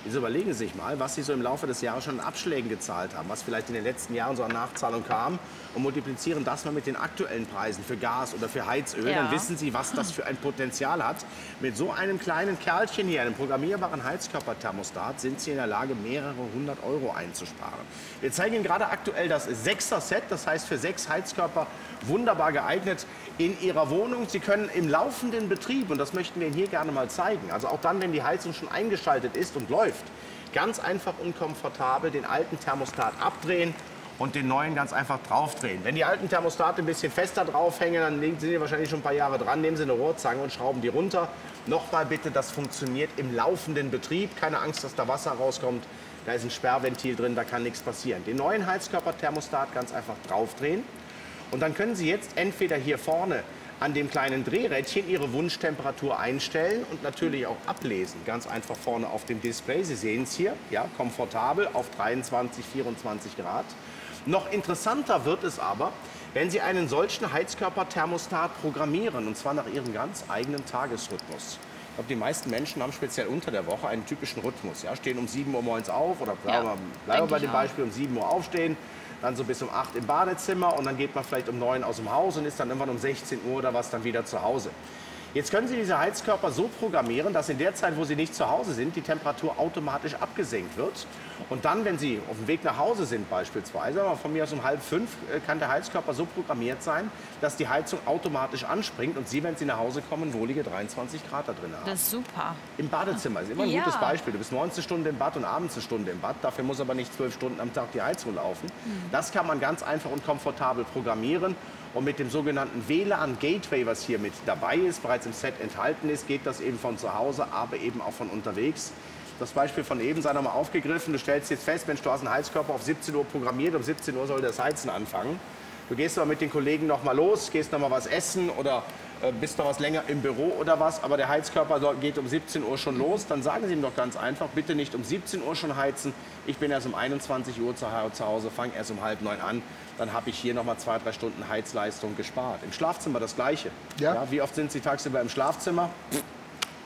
B: Jetzt überlegen Sie sich mal, was Sie so im Laufe des Jahres schon an Abschlägen gezahlt haben, was vielleicht in den letzten Jahren so an Nachzahlung kam und multiplizieren das mal mit den aktuellen Preisen für Gas oder für Heizöl.
A: Ja.
B: Dann wissen Sie, was das für ein Potenzial hat. Mit so einem kleinen Kerlchen hier, einem programmierbaren Heizkörperthermostat, sind Sie in der Lage, mehrere hundert Euro einzusparen. Wir zeigen Ihnen gerade aktuell das 6er Set, das heißt für sechs Heizkörper wunderbar geeignet in Ihrer Wohnung. Sie können im laufenden Betrieb, und das möchten wir Ihnen hier gerne mal zeigen, also auch dann, wenn die Heizung schon eingeschaltet ist und läuft, ganz einfach und komfortabel den alten Thermostat abdrehen und den neuen ganz einfach draufdrehen. Wenn die alten Thermostate ein bisschen fester draufhängen, dann sind Sie wahrscheinlich schon ein paar Jahre dran, nehmen Sie eine Rohrzange und schrauben die runter. Nochmal bitte, das funktioniert im laufenden Betrieb. Keine Angst, dass da Wasser rauskommt. Da ist ein Sperrventil drin, da kann nichts passieren. Den neuen Heizkörperthermostat ganz einfach draufdrehen. Und dann können Sie jetzt entweder hier vorne an dem kleinen Drehrädchen Ihre Wunschtemperatur einstellen und natürlich auch ablesen. Ganz einfach vorne auf dem Display. Sie sehen es hier, ja, komfortabel auf 23, 24 Grad. Noch interessanter wird es aber, wenn Sie einen solchen Heizkörperthermostat programmieren, und zwar nach Ihrem ganz eigenen Tagesrhythmus. Ich glaube, die meisten Menschen haben speziell unter der Woche einen typischen Rhythmus. Ja, stehen um 7 Uhr morgens auf oder bleiben, wir- bleiben wir bei dem. Beispiel um 7 Uhr aufstehen, dann so bis um 8 im Badezimmer und dann geht man vielleicht um 9 aus dem Haus und ist dann irgendwann um 16 Uhr oder was dann wieder zu Hause. Jetzt können Sie diese Heizkörper so programmieren, dass in der Zeit, wo Sie nicht zu Hause sind, die Temperatur automatisch abgesenkt wird. Und dann, wenn Sie auf dem Weg nach Hause sind beispielsweise, aber von mir aus um halb fünf, äh, kann der Heizkörper so programmiert sein, dass die Heizung automatisch anspringt und Sie, wenn Sie nach Hause kommen, wohlige 23 Grad da drin haben.
A: Das ist super.
B: Im Badezimmer ist immer ein
A: Ja.
B: gutes Beispiel. Du bist 19 Stunden im Bad und abends eine Stunde im Bad. Dafür muss aber nicht zwölf Stunden am Tag die Heizung laufen. Das kann man ganz einfach und komfortabel programmieren. Und mit dem sogenannten WLAN Gateway, was hier mit dabei ist, bereits im Set enthalten ist, geht das eben von zu Hause, aber eben auch von unterwegs. Das Beispiel von eben sei nochmal aufgegriffen. Du stellst jetzt fest, Mensch, du hast einen Heizkörper auf 17 Uhr programmiert, um 17 Uhr soll das Heizen anfangen. Du gehst aber mit den Kollegen noch mal los, gehst noch mal was essen oder äh, bist noch was länger im Büro oder was, aber der Heizkörper geht um 17 Uhr schon los, dann sagen Sie ihm doch ganz einfach, bitte nicht um 17 Uhr schon heizen. Ich bin erst um 21 Uhr zu Hau- zu Hause, fange erst um halb neun an. Dann habe ich hier noch mal zwei, drei Stunden Heizleistung gespart. Im Schlafzimmer das Gleiche.
C: Ja.
B: wie oft sind Sie tagsüber im Schlafzimmer?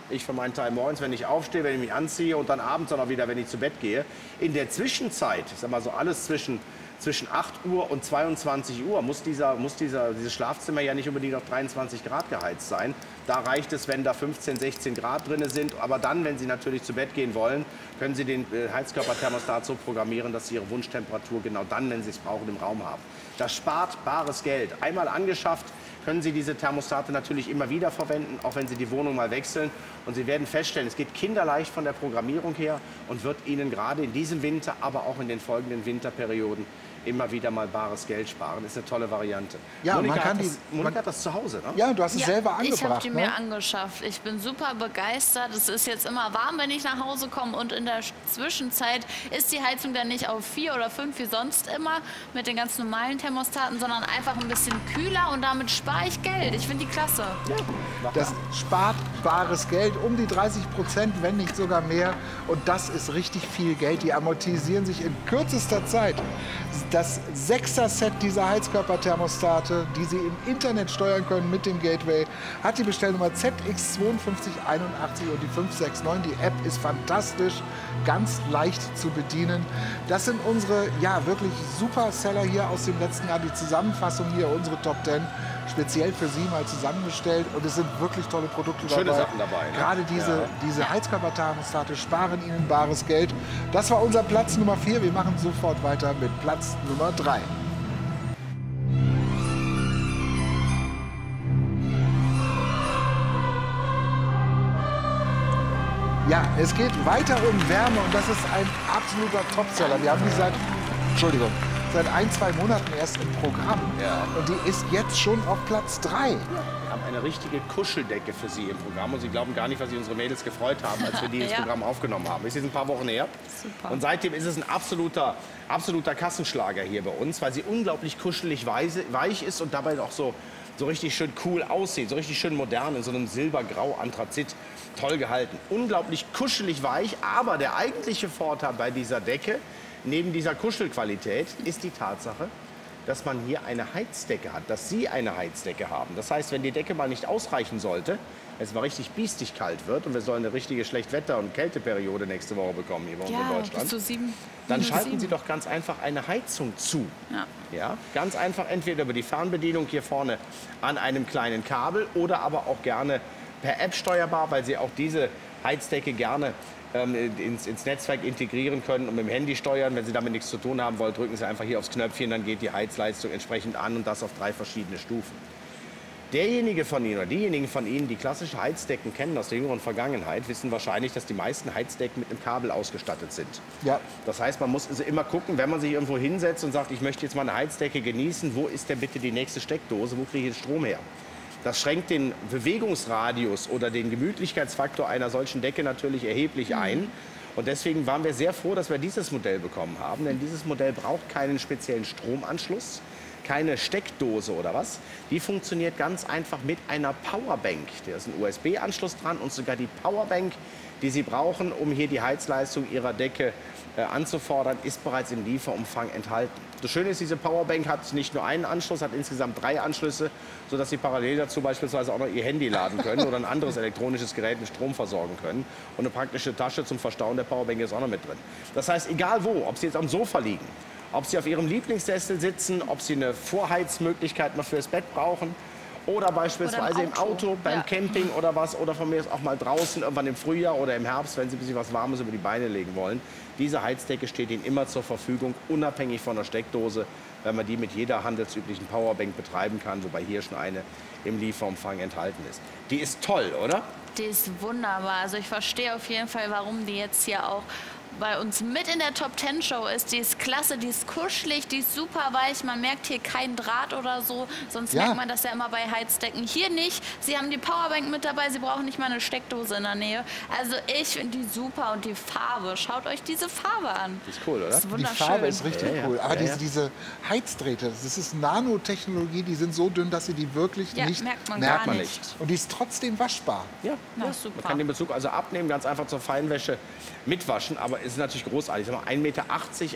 B: Ich für meinen Teil morgens, wenn ich aufstehe, wenn ich mich anziehe und dann abends auch noch wieder, wenn ich zu Bett gehe. In der Zwischenzeit, ich sag mal so alles zwischen, zwischen 8 Uhr und 22 Uhr, muss, dieser, muss dieser, dieses Schlafzimmer ja nicht unbedingt auf 23 Grad geheizt sein. Da reicht es, wenn da 15, 16 Grad drin sind. Aber dann, wenn Sie natürlich zu Bett gehen wollen, können Sie den äh, Heizkörperthermostat so programmieren, dass Sie Ihre Wunschtemperatur genau dann, wenn Sie es brauchen, im Raum haben. Das spart bares Geld. Einmal angeschafft, können Sie diese Thermostate natürlich immer wieder verwenden, auch wenn Sie die Wohnung mal wechseln. Und Sie werden feststellen, es geht kinderleicht von der Programmierung her und wird Ihnen gerade in diesem Winter, aber auch in den folgenden Winterperioden immer wieder mal bares Geld sparen. Das ist eine tolle Variante.
C: Ja,
B: Monika,
C: man kann
B: hat, das,
C: die-
B: Monika
C: man-
B: hat das zu Hause, ne?
C: Ja, du hast es selber
A: ich habe
C: angebracht.
A: die
C: ne?
A: mir angeschafft. Ich bin super begeistert. Es ist jetzt immer warm, wenn ich nach Hause komme. Und in der Zwischenzeit ist die Heizung dann nicht auf vier oder fünf wie sonst immer mit den ganz normalen Thermostaten, sondern einfach ein bisschen kühler. Und damit spare ich Geld. Ich finde die klasse.
C: Das spart bares Geld, um die 30 Prozent, wenn nicht sogar mehr. Und das ist richtig viel Geld. Die amortisieren sich in kürzester Zeit. Das Sechser-Set dieser Heizkörperthermostate, die Sie im Internet steuern können mit dem Gateway, hat die Bestellnummer ZX5281 und die 569. Die App ist fantastisch, ganz leicht zu bedienen. Das sind unsere, ja, wirklich super Seller hier aus dem letzten Jahr. Die Zusammenfassung hier, unsere Top 10 speziell für Sie mal zusammengestellt und es sind wirklich tolle Produkte
B: Schöne
C: dabei.
B: Sachen dabei, ne?
C: Gerade diese,
B: Ja.
C: diese Heizkörperthermostate sparen Ihnen bares Geld. Das war unser Platz Nummer 4. Wir machen sofort weiter mit Platz Nummer 3. Ja, es geht weiter um Wärme und das ist ein absoluter Topseller. Wir haben die seit, Entschuldigung, seit ein, zwei Monaten erst im Programm.
B: Ja.
C: Und die ist jetzt schon auf Platz 3.
B: Wir haben eine richtige Kuscheldecke für Sie im Programm und Sie glauben gar nicht, was sich unsere Mädels gefreut haben, als wir die ins
A: Ja.
B: Programm aufgenommen haben. Ist jetzt ein paar Wochen her.
A: Super.
B: Und seitdem ist es ein absoluter, absoluter Kassenschlager hier bei uns, weil sie unglaublich kuschelig weise, weich ist und dabei auch so, so richtig schön cool aussieht, so richtig schön modern in so einem silbergrau Anthrazit. Toll gehalten. Unglaublich kuschelig weich, aber der eigentliche Vorteil bei dieser Decke, neben dieser Kuschelqualität, ist die Tatsache, dass man hier eine Heizdecke hat, dass Sie eine Heizdecke haben. Das heißt, wenn die Decke mal nicht ausreichen sollte, es mal richtig biestig kalt wird und wir sollen eine richtige Schlechtwetter- und Kälteperiode nächste Woche bekommen hier bei uns in Deutschland,
A: bis zu sieben.
B: dann schalten
A: sieben.
B: Sie doch ganz einfach eine Heizung zu.
A: Ja.
B: Ja, ganz einfach entweder über die Fernbedienung hier vorne an einem kleinen Kabel oder aber auch gerne per App steuerbar, weil Sie auch diese Heizdecke gerne ins, ins Netzwerk integrieren können und mit dem Handy steuern. Wenn Sie damit nichts zu tun haben wollen, drücken Sie einfach hier aufs Knöpfchen, dann geht die Heizleistung entsprechend an und das auf drei verschiedene Stufen. Derjenige von Ihnen oder diejenigen von Ihnen, die klassische Heizdecken kennen aus der jüngeren Vergangenheit, wissen wahrscheinlich, dass die meisten Heizdecken mit einem Kabel ausgestattet sind.
C: Ja.
B: Das heißt, man muss also immer gucken, wenn man sich irgendwo hinsetzt und sagt, ich möchte jetzt mal eine Heizdecke genießen, wo ist denn bitte die nächste Steckdose, wo kriege ich den Strom her? Das schränkt den Bewegungsradius oder den Gemütlichkeitsfaktor einer solchen Decke natürlich erheblich ein. Und deswegen waren wir sehr froh, dass wir dieses Modell bekommen haben. Denn dieses Modell braucht keinen speziellen Stromanschluss, keine Steckdose oder was. Die funktioniert ganz einfach mit einer Powerbank. Da ist ein USB-Anschluss dran und sogar die Powerbank, die Sie brauchen, um hier die Heizleistung Ihrer Decke äh, anzufordern, ist bereits im Lieferumfang enthalten. Das Schöne ist, diese Powerbank hat nicht nur einen Anschluss, hat insgesamt drei Anschlüsse, sodass Sie parallel dazu beispielsweise auch noch Ihr Handy laden können oder ein anderes elektronisches Gerät mit Strom versorgen können. Und eine praktische Tasche zum Verstauen der Powerbank ist auch noch mit drin. Das heißt, egal wo, ob Sie jetzt am Sofa liegen, ob Sie auf Ihrem Lieblingssessel sitzen, ob Sie eine Vorheizmöglichkeit noch fürs Bett brauchen oder beispielsweise
A: Oder im
B: im Auto,
A: Auto,
B: beim
A: ja.
B: Camping oder was oder von mir ist auch mal draußen irgendwann im Frühjahr oder im Herbst, wenn Sie ein bisschen was Warmes über die Beine legen wollen. Diese Heizdecke steht Ihnen immer zur Verfügung, unabhängig von der Steckdose, wenn man die mit jeder handelsüblichen Powerbank betreiben kann, wobei hier schon eine im Lieferumfang enthalten ist. Die ist toll, oder?
A: Die ist wunderbar. Also ich verstehe auf jeden Fall, warum die jetzt hier auch bei uns mit in der Top 10 Show ist. Die ist klasse, die ist kuschelig, die ist super weich. Man merkt hier keinen Draht oder so. Sonst
C: Ja.
A: merkt man das ja immer bei Heizdecken. Hier nicht. Sie haben die Powerbank mit dabei. Sie brauchen nicht mal eine Steckdose in der Nähe. Also ich finde die super und die Farbe. Schaut euch diese Farbe an.
B: Die ist cool, oder?
A: Das ist
C: Die
A: wunderschön.
C: Farbe ist richtig
B: Ja, ja.
C: cool. Aber
B: Ja,
C: diese, diese Heizdrähte, das ist Nanotechnologie, die sind so dünn, dass sie die wirklich
A: Ja,
C: nicht
A: merkt man
B: merkt
A: gar
B: man
A: nicht.
B: nicht.
C: Und die ist trotzdem waschbar.
B: Ja,
A: Na,
B: ja.
A: super.
B: Man kann den Bezug also abnehmen, ganz einfach zur Feinwäsche mitwaschen, aber ist natürlich großartig. Ich sag mal, 1,80 Meter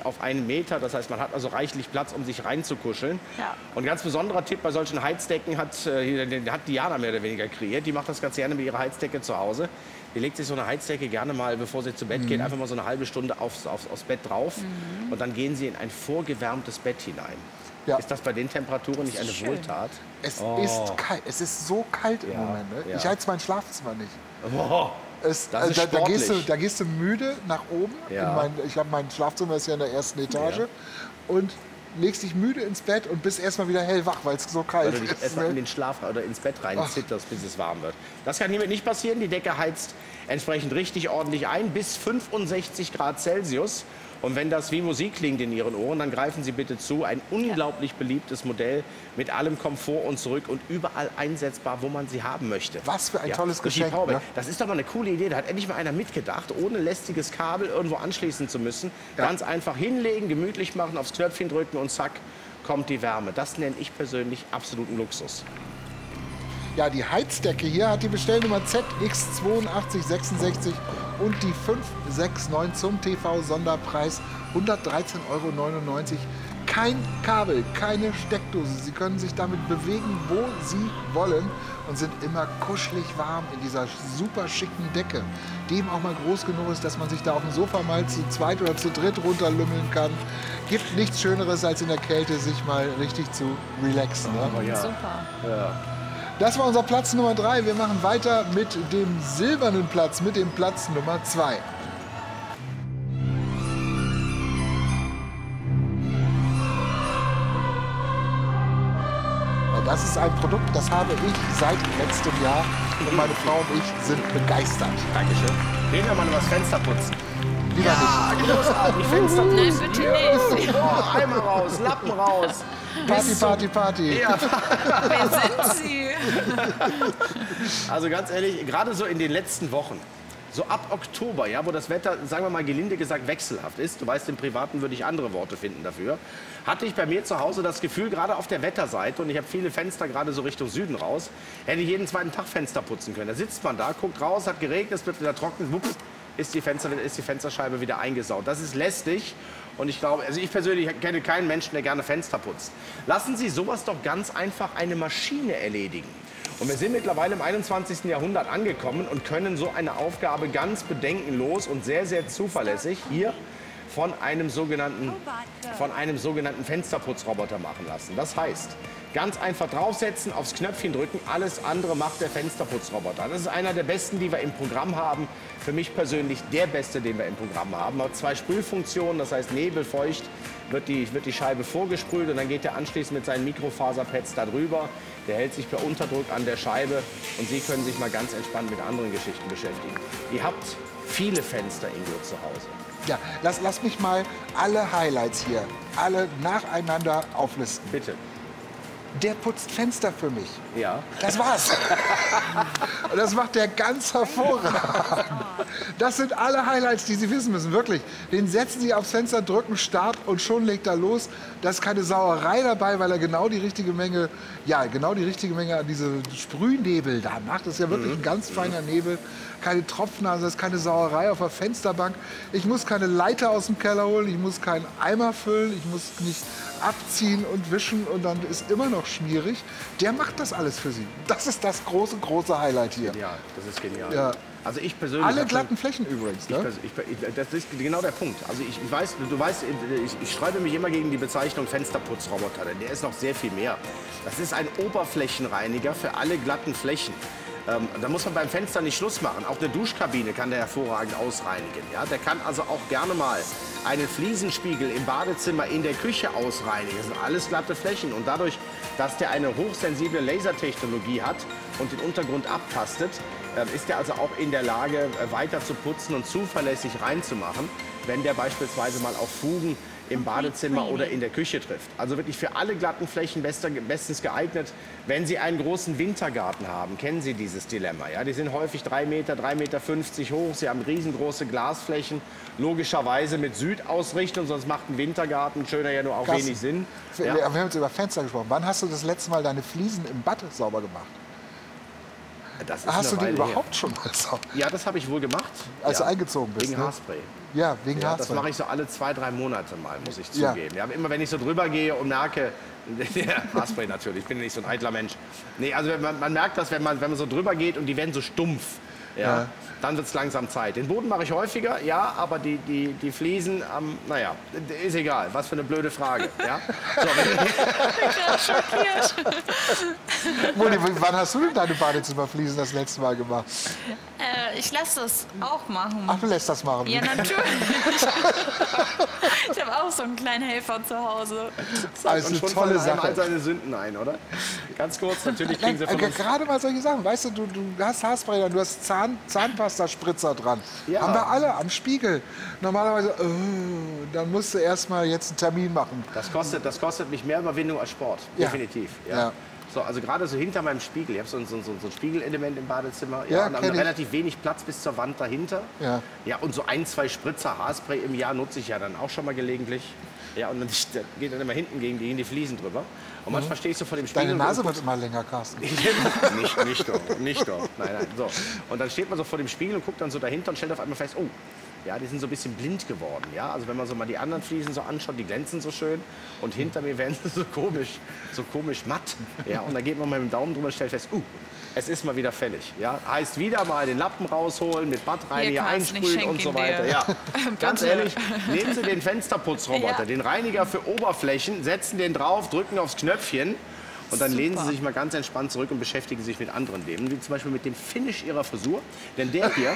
B: auf einen Meter, das heißt, man hat also reichlich Platz, um sich reinzukuscheln.
A: Ja.
B: Und ganz besonderer Tipp bei solchen Heizdecken hat, äh, hat Diana mehr oder weniger kreiert. Die macht das ganz gerne mit ihrer Heizdecke zu Hause. Die legt sich so eine Heizdecke gerne mal, bevor sie zu Bett geht, einfach mal so eine halbe Stunde aufs, aufs, aufs Bett drauf. Und dann gehen sie in ein vorgewärmtes Bett hinein.
C: Ja.
B: Ist das bei den Temperaturen nicht eine
A: schön.
B: Wohltat?
C: Es ist kalt. Es ist so kalt im
B: Ja,
C: Moment. Ne?
B: ja.
C: Ich heiz mein Schlafzimmer nicht.
B: Oh,
C: Es,
B: Das ist
C: da, da, gehst du, da gehst du müde nach oben.
B: Ja.
C: In mein, ich habe mein Schlafzimmer ist ja in der ersten Etage.
B: Ja.
C: Und legst dich müde ins Bett und bist erstmal wieder hellwach, weil es so
B: weil
C: kalt
B: du dich
C: ist.
B: erstmal in
C: Ne?
B: den Schlaf oder ins Bett rein zitterst, bis es warm wird. Das kann hiermit nicht passieren. Die Decke heizt entsprechend richtig ordentlich ein, bis 65 Grad Celsius. Und wenn das wie Musik klingt in Ihren Ohren, dann greifen Sie bitte zu. Ein unglaublich beliebtes Modell mit allem Komfort und zurück und überall einsetzbar, wo man sie haben möchte.
C: Was für ein tolles
B: durch die
C: Geschenk, ne?
B: Das ist doch mal eine coole Idee. Da hat endlich mal einer mitgedacht, ohne lästiges Kabel irgendwo anschließen zu müssen. Ganz einfach hinlegen, gemütlich machen, aufs Knöpfchen drücken und zack, kommt die Wärme. Das nenne ich persönlich absoluten Luxus.
C: Ja, die Heizdecke hier hat die Bestellnummer ZX8266 und die 569 zum TV-Sonderpreis 113,99 Euro. Kein Kabel, keine Steckdose. Sie können sich damit bewegen, wo Sie wollen und sind immer kuschelig warm in dieser super schicken Decke, die eben auch mal groß genug ist, dass man sich da auf dem Sofa mal zu zweit oder zu dritt runterlümmeln kann. Gibt nichts Schöneres, als in der Kälte sich mal richtig zu relaxen. Ne?
A: Super.
C: Das war unser Platz Nummer drei. Wir machen weiter mit dem silbernen Platz, mit dem Platz Nummer zwei. Ja, Das ist ein Produkt, das habe ich seit letztem Jahr und meine Frau und ich sind begeistert.
B: Dankeschön. Gehen wir mal über das Fenster putzen.
C: Wieder
B: Ah, großartig. Fenster
A: Nein, bitte nicht.
B: Oh, Eimer raus, Lappen raus.
C: Party, Party, Party.
B: Ja,
A: Wer sind Sie?
B: also ganz ehrlich, gerade so in den letzten Wochen, so ab Oktober, ja, wo das Wetter, sagen wir mal gelinde gesagt, wechselhaft ist, du weißt, im Privaten würde ich andere Worte finden dafür, hatte ich bei mir zu Hause das Gefühl, gerade auf der Wetterseite, und ich habe viele Fenster gerade so Richtung Süden raus, hätte ich jeden zweiten Tag Fenster putzen können. Da sitzt man da, guckt raus, hat geregnet, es wird wieder trocken, wups, ist die, Fenster, ist die Fensterscheibe wieder eingesaut. Das ist lästig Und ich glaube, also ich persönlich kenne keinen Menschen, der gerne Fenster putzt. Lassen Sie sowas doch ganz einfach eine Maschine erledigen. Und wir sind mittlerweile im 21. Jahrhundert angekommen und können so eine Aufgabe ganz bedenkenlos und sehr, sehr zuverlässig hier von einem sogenannten, von einem sogenannten Fensterputzroboter machen lassen. Das heißt, ganz einfach draufsetzen, aufs Knöpfchen drücken, alles andere macht der Fensterputzroboter. Das ist einer der besten, die wir im Programm haben. Für mich persönlich der beste, den wir im Programm haben. Hat zwei Sprühfunktionen, das heißt nebelfeucht wird die, wird die Scheibe vorgesprüht und dann geht er anschließend mit seinen Mikrofaserpads da drüber. Der hält sich per Unterdruck an der Scheibe und Sie können sich mal ganz entspannt mit anderen Geschichten beschäftigen. Ihr habt viele Fenster irgendwo zu Hause.
C: Ja, lass, lass mich mal alle Highlights hier, alle nacheinander auflisten.
B: Bitte.
C: Der putzt Fenster für mich.
B: Ja.
C: Das war's. Und das macht der ganz hervorragend. Das sind alle Highlights, die Sie wissen müssen, wirklich. Den setzen Sie aufs Fenster, drücken Start und schon legt er los. Da ist keine Sauerei dabei, weil er genau die richtige Menge, ja, genau die richtige Menge an diese Sprühnebel da macht. Das ist ja wirklich ein ganz feiner Nebel. Keine Tropfnase, das ist keine Sauerei auf der Fensterbank. Ich muss keine Leiter aus dem Keller holen, ich muss keinen Eimer füllen, ich muss nicht abziehen und wischen und dann ist immer noch schmierig. Der macht das alles für Sie. Das ist das große, große Highlight hier.
B: Genial, das ist genial.
C: Ja.
B: Also ich persönlich...
C: Alle glatten Flächen übrigens. Ne?
B: ich, ich, das ist genau der Punkt. Also ich, ich weiß, du weißt, ich, ich sträube mich immer gegen die Bezeichnung Fensterputzroboter, denn der ist noch sehr viel mehr. Das ist ein Oberflächenreiniger für alle glatten Flächen. Ähm, da muss man beim Fenster nicht Schluss machen. Auch eine Duschkabine kann der hervorragend ausreinigen. Ja? Der kann also auch gerne mal einen Fliesenspiegel im Badezimmer in der Küche ausreinigen. Das sind alles glatte Flächen. Und dadurch, dass der eine hochsensible Lasertechnologie hat und den Untergrund abtastet, ähm, ist er also auch in der Lage, äh, weiter zu putzen und zuverlässig reinzumachen, wenn der beispielsweise mal auf Fugen im Badezimmer oder in der Küche trifft. Also wirklich für alle glatten Flächen bestens geeignet. Wenn Sie einen großen Wintergarten haben, kennen Sie dieses Dilemma. Ja? Die sind häufig 3 Meter, 3,50 Meter hoch. Sie haben riesengroße Glasflächen, logischerweise mit Südausrichtung, sonst macht ein Wintergarten schöner ja nur auch
C: Carsten,
B: wenig Sinn.
C: Wir,
B: Ja?
C: wir haben jetzt über Fenster gesprochen. Wann hast du das letzte Mal deine Fliesen im Bad sauber gemacht?
B: Das ist
C: Hast du die
B: Weile her.
C: überhaupt schon mal sauber?
B: Ja, das habe ich wohl gemacht.
C: Als
B: ja.
C: du eingezogen bist,
B: Wegen
C: ne?
B: Haarspray.
C: Ja, wegen
B: Ja, das mache ich so alle zwei, drei Monate mal, muss ich
C: Ja.
B: zugeben. Ja. immer wenn ich so drüber gehe und merke, ja, Haarspray natürlich, ich bin ja nicht so ein eitler Mensch. Nee, also man, man merkt das, wenn man, wenn man so drüber geht und die werden so stumpf. Ja,
C: Ja.
B: Dann wird es langsam Zeit. Den Boden mache ich häufiger, ja, aber die, die, die Fliesen, ähm, naja, ist egal. Was für eine blöde Frage. Ja? So, wenn,
C: Moni, wann hast du denn deine Badezimmerfliesen das letzte Mal gemacht?
A: Äh, ich lasse das auch machen.
C: Ach, du lässt das machen.
A: Ja, natürlich. ich habe auch so einen kleinen Helfer zu Hause.
C: also
B: und schon
C: tolle
B: fallen einem all
C: Sache.
B: seine Sünden ein, oder? Ganz kurz, natürlich kriegen Sie von
C: äh,
B: uns
C: gerade mal solche Sachen. Weißt du, du, du hast Haarspray dran, du hast Zahn, Zahnpasta-Spritzer dran.
B: Ja.
C: Haben wir alle am Spiegel. Normalerweise, äh, dann musst du erst mal jetzt einen Termin machen.
B: Das kostet, das kostet mich mehr Überwindung als Sport,
C: Ja.
B: definitiv. Ja.
C: Ja.
B: So, also gerade so hinter meinem Spiegel, ich habe so, ein- so, ein- so, ein Spiegelelement im Badezimmer,
C: Ja,
B: und dann
C: kenn ich.
B: relativ wenig Platz bis zur Wand dahinter.
C: Ja.
B: ja, und so ein, zwei Spritzer Haarspray im Jahr nutze ich ja dann auch schon mal gelegentlich. Ja, und dann da geht dann immer hinten gegen die, gegen die Fliesen drüber. Und manchmal stehe ich so vor dem Spiegel.
C: Mhm. Deine Nase wird immer länger, Carsten.
B: nicht, nicht doch, nicht doch. Nein, nein. So. Und dann steht man so vor dem Spiegel und guckt dann so dahinter und stellt auf einmal fest, oh, ja, die sind so ein bisschen blind geworden. Ja? Also wenn man so mal die anderen Fliesen so anschaut, die glänzen so schön und hinter mir werden sie so komisch, so komisch matt. Ja? Und dann geht man mal mit dem Daumen drüber und stellt fest, uh, es ist mal wieder fällig. Ja? Heißt wieder mal den Lappen rausholen, mit Badreiniger einsprühen und so weiter. Ja. Ganz
A: Bitte.
B: ehrlich, nehmen Sie den Fensterputzroboter,
A: Ja.
B: den Reiniger für Oberflächen, setzen den drauf, drücken aufs Knöpfchen und dann lehnen Sie sich mal ganz entspannt zurück und beschäftigen sich mit anderen Themen, wie zum Beispiel mit dem Finish Ihrer Frisur. Denn der hier,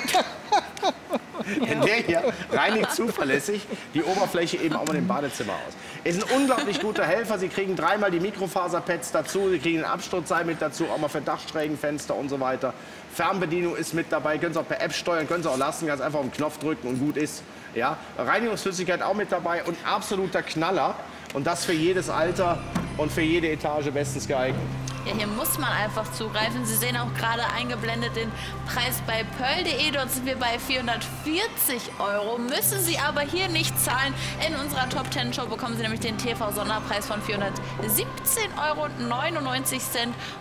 B: denn der hier reinigt zuverlässig die Oberfläche eben auch mal im Badezimmer aus. Ist ein unglaublich guter Helfer. Sie kriegen dreimal die Mikrofaserpads dazu, Sie kriegen ein Absturzseil mit dazu, auch mal für Dachschrägenfenster und so weiter. Fernbedienung ist mit dabei, können Sie auch per App steuern, können Sie auch lassen, ganz einfach auf den Knopf drücken und gut ist. Ja, Reinigungsflüssigkeit auch mit dabei und absoluter Knaller. Und das für jedes Alter und für jede Etage bestens geeignet.
A: Ja, hier muss man einfach zugreifen. Sie sehen auch gerade eingeblendet den Preis bei Pearl.de. Dort sind wir bei 440 Euro. Müssen Sie aber hier nicht zahlen. In unserer Top 10 Show bekommen Sie nämlich den TV-Sonderpreis von 417,99 Euro.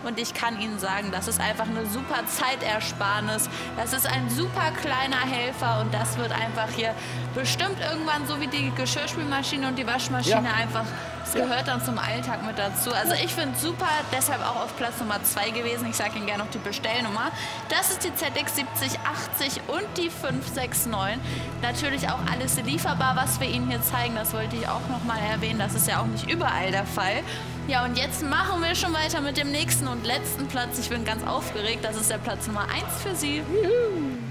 A: Und ich kann Ihnen sagen, das ist einfach eine super Zeitersparnis. Das ist ein super kleiner Helfer und das wird einfach hier bestimmt irgendwann so wie die Geschirrspülmaschine und die Waschmaschine
B: Ja.
A: einfach, es gehört dann zum Alltag mit dazu. Also ich finde es super, deshalb auch auf Platz Nummer 2 gewesen. Ich sage Ihnen gerne noch die Bestellnummer. Das ist die ZX 7080 und die 569. Natürlich auch alles lieferbar, was wir Ihnen hier zeigen. Das wollte ich auch noch mal erwähnen. Das ist ja auch nicht überall der Fall. Ja, und jetzt machen wir schon weiter mit dem nächsten und letzten Platz. Ich bin ganz aufgeregt. Das ist der Platz Nummer 1 für Sie. Und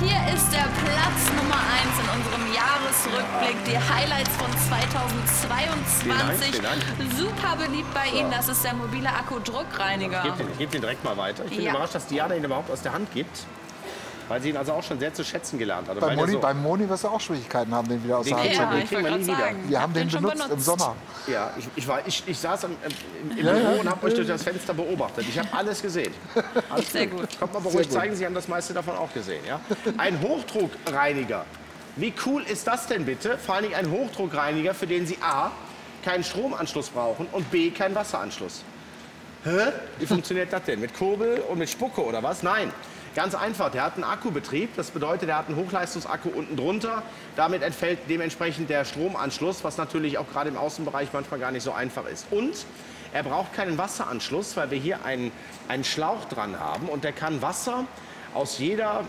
A: hier ist der Platz Nummer 1 in unserem Jahresrückblick. Die Highlights von 2022.
B: Vielen Dank, vielen
A: Super beliebt bei Ihnen. Das ist der mobile Akkudruckreiniger.
B: Gebt den, gebt den direkt mal weiter. Ich bin
A: Ja.
B: überrascht, dass Diana ihn überhaupt aus der Hand gibt. Weil sie ihn also auch schon sehr zu schätzen gelernt hat.
C: Bei Moni,
B: so,
C: beim Moni wirst du auch Schwierigkeiten haben, den wieder aus
B: Den
C: der Hand zu
B: wir-
A: Ja,
B: den wir nie wieder.
C: Wir
A: hab
C: haben den
A: schon
C: benutzt, im Sommer.
B: ja, ich, ich, war, ich, ich saß am, im, im Büro und habe euch durch das Fenster beobachtet. Ich habe alles gesehen. Alles
A: Sehr gut.
B: Kommt mal beruhigt zeigen, Sie haben das meiste davon auch gesehen. Ja? Ein Hochdruckreiniger. Wie cool ist das denn bitte? Vor allen Dingen ein Hochdruckreiniger, für den Sie A, keinen Stromanschluss brauchen und B, keinen Wasseranschluss. Hä? Wie funktioniert das denn? Mit Kurbel und mit Spucke oder was? Nein. Ganz einfach, der hat einen Akkubetrieb. Das bedeutet, er hat einen Hochleistungsakku unten drunter. Damit entfällt dementsprechend der Stromanschluss, was natürlich auch gerade im Außenbereich manchmal gar nicht so einfach ist. Und er braucht keinen Wasseranschluss, weil wir hier einen, einen Schlauch dran haben und der kann Wasser aus jeder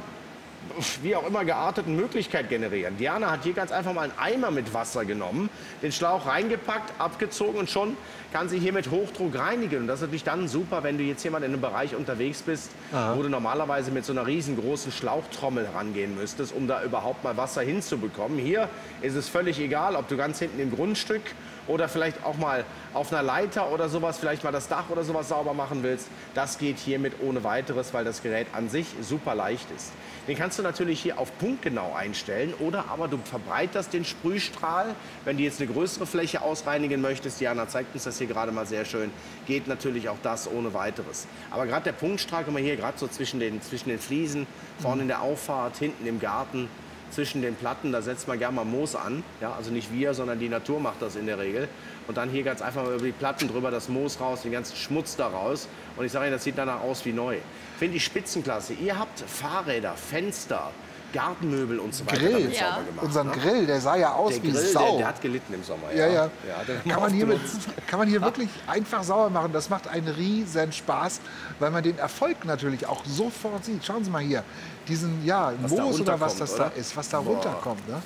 B: wie auch immer gearteten Möglichkeit generieren. Diana hat hier ganz einfach mal einen Eimer mit Wasser genommen, den Schlauch reingepackt, abgezogen und schon kann sie hier mit Hochdruck reinigen. Und das ist natürlich dann super, wenn du jetzt mal in einem Bereich unterwegs bist, wo du normalerweise mit so einer riesengroßen Schlauchtrommel rangehen müsstest, um da überhaupt mal Wasser hinzubekommen. Hier ist es völlig egal, ob du ganz hinten im Grundstück oder vielleicht auch mal auf einer Leiter oder sowas, vielleicht mal das Dach oder sowas sauber machen willst, das geht hiermit ohne weiteres, weil das Gerät an sich super leicht ist. Den kannst du natürlich hier auf punktgenau einstellen oder aber du verbreiterst den Sprühstrahl, wenn du jetzt eine größere Fläche ausreinigen möchtest. Diana zeigt uns das hier gerade mal sehr schön. Geht natürlich auch das ohne weiteres. Aber gerade der Punktstrahl, guck mal hier, gerade so zwischen den, zwischen den Fliesen, vorne in der Auffahrt, hinten im Garten, zwischen den Platten, da setzt man gerne mal Moos an. Ja, also nicht wir, sondern die Natur macht das in der Regel. Und dann hier ganz einfach mal über die Platten drüber das Moos raus, den ganzen Schmutz da raus. Und ich sage Ihnen, das sieht danach aus wie neu. Finde ich spitzenklasse. Ihr habt Fahrräder, Fenster, Gartenmöbel und so weiter
C: Grill.
B: damit
A: Ja.
B: sauber gemacht.
C: Unseren
B: ne?
C: Grill, der sah ja aus
B: Der
C: wie
B: Grill,
C: Sau.
B: der, der hat gelitten im Sommer.
C: ja, ja.
B: den
C: kann,
B: haben
C: man hier mit, kann man hier wirklich einfach sauber machen. Das macht einen riesen Spaß, weil man den Erfolg natürlich auch sofort sieht. Schauen Sie mal hier, diesen ja,
B: Was da
C: Moos oder was das
B: oder?
C: da ist, was da
B: Boah.
C: runterkommt. Ne?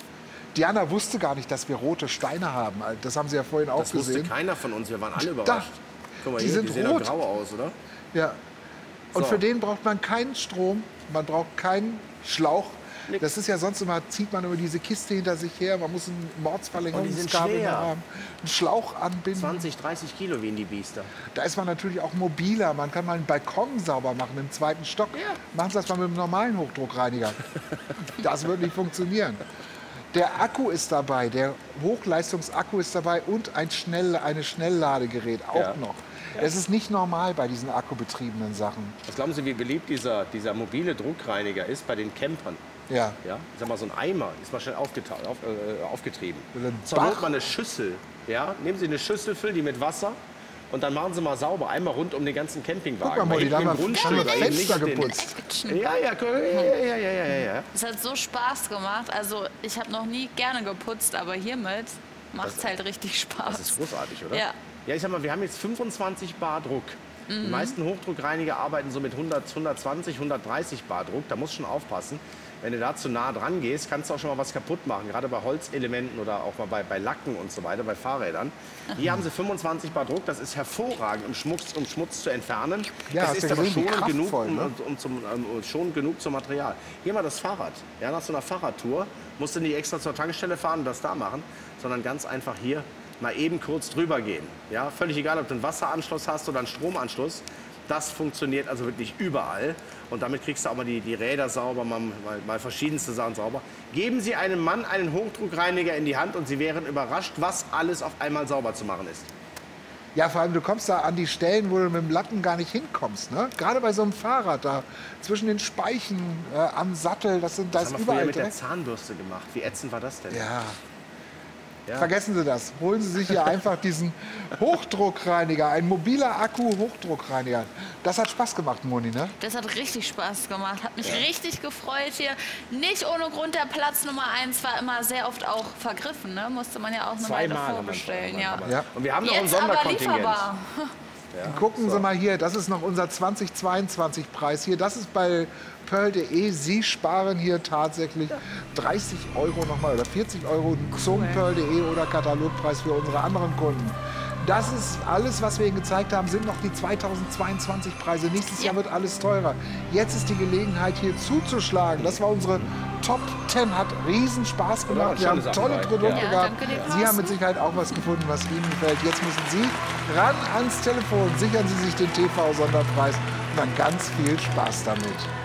C: Diana wusste gar nicht, dass wir rote Steine haben. Das haben Sie ja vorhin auch
B: Das wusste
C: gesehen.
B: keiner von uns. Wir waren alle
C: Da.
B: überrascht. Guck mal
C: Die
B: hier,
C: sind
B: die sehen
C: rot.
B: doch grau aus, oder?
C: Ja. Und
B: So.
C: für den braucht man keinen Strom, man braucht keinen Schlauch. Das ist ja sonst immer, zieht man über diese Kiste hinter sich her, man muss ein
B: Und die sind
C: Mordsverlängerungskabel
B: schwer.
C: haben, einen Schlauch anbinden.
B: 20, 30 Kilo wiegen die Biester.
C: Da ist man natürlich auch mobiler. Man kann mal einen Balkon sauber machen im zweiten Stock. Machen Sie das mal mit einem normalen Hochdruckreiniger. das wird nicht funktionieren. Der Akku ist dabei, der Hochleistungsakku ist dabei und ein schnell, eine Schnellladegerät auch
B: Ja.
C: noch. Es ist nicht normal bei diesen akkubetriebenen Sachen.
B: Was glauben Sie, wie beliebt dieser, dieser mobile Druckreiniger ist bei den Campern?
C: Ja.
B: Ja, ich sag mal, so ein Eimer ist mal schnell aufgeta- auf, äh, aufgetrieben.
C: Bach.
B: mal eine Schüssel. Ja, nehmen Sie eine Schüssel, füllen die mit Wasser und dann machen Sie mal sauber, einmal rund um den ganzen Campingwagen.
C: Guck mal, Molly, da haben wir- Fenster geputzt.
B: Ja, ja, ja, ja, ja, ja, ja.
A: Es hat so Spaß gemacht. Also ich habe noch nie gerne geputzt, aber hiermit macht es halt richtig Spaß.
B: Das ist großartig, oder?
A: Ja.
B: Ja, ich sag mal, wir haben jetzt 25 Bar Druck. Die meisten Hochdruckreiniger arbeiten so mit 100, 120, 130 Bar Druck. Da musst du schon aufpassen. Wenn du da zu nah dran gehst, kannst du auch schon mal was kaputt machen. Gerade bei Holzelementen oder auch mal bei, bei Lacken und so weiter, bei Fahrrädern. Hier haben sie 25 Bar Druck. Das ist hervorragend, um Schmutz, um Schmutz zu entfernen.
C: Ja,
B: das ist aber schon genug, um,
C: ne?
B: um zum, um, schon genug zum Material. Hier mal das Fahrrad. Ja, nach so einer Fahrradtour musst du nicht extra zur Tankstelle fahren und das da machen, sondern ganz einfach hier mal eben kurz drüber gehen. Ja, völlig egal, ob du einen Wasseranschluss hast oder einen Stromanschluss. Das funktioniert also wirklich überall. Und damit kriegst du auch mal die, die Räder sauber, mal, mal, mal verschiedenste Sachen sauber. Geben Sie einem Mann einen Hochdruckreiniger in die Hand und Sie wären überrascht, was alles auf einmal sauber zu machen ist.
C: Ja, vor allem, du kommst da an die Stellen, wo du mit dem Lappen gar nicht hinkommst. Ne? Gerade bei so einem Fahrrad da, zwischen den Speichen, äh, am Sattel, das, sind, da
B: Das
C: ist
B: haben wir früher
C: überall
B: mit der
C: Dreck.
B: Zahnbürste gemacht. Wie ätzend war das denn?
C: Ja, Vergessen Sie das. Holen Sie sich hier einfach diesen Hochdruckreiniger, ein mobiler Akku-Hochdruckreiniger. Das hat Spaß gemacht, Moni, ne?
A: Das hat richtig Spaß gemacht. Hat mich richtig gefreut hier. Nicht ohne Grund der Platz Nummer 1 war immer sehr oft auch vergriffen. Ne? Musste man ja auch eine Weile vorbestellen. Ja.
C: Ja.
B: Und wir haben noch ein
A: Jetzt aber
B: Sonderkontingent.
A: lieferbar.
C: Gucken Sie mal hier, das ist noch unser 2022-Preis hier. Das ist bei pearl.de. Sie sparen hier tatsächlich 30 Euro nochmal oder 40 Euro zum pearl.de oder Katalogpreis für unsere anderen Kunden. Das ist alles, was wir Ihnen gezeigt haben, sind noch die 2022 Preise. Nächstes Jahr wird alles teurer. Jetzt ist die Gelegenheit, hier zuzuschlagen. Das war unsere Top 10. Hat riesen Spaß gemacht.
B: Ja,
C: wir haben tolle Produkte
A: Ja,
C: gehabt. Sie haben mit Sicherheit auch was gefunden, was Ihnen gefällt. Jetzt müssen Sie ran ans Telefon. Sichern Sie sich den TV-Sonderpreis und dann ganz viel Spaß damit.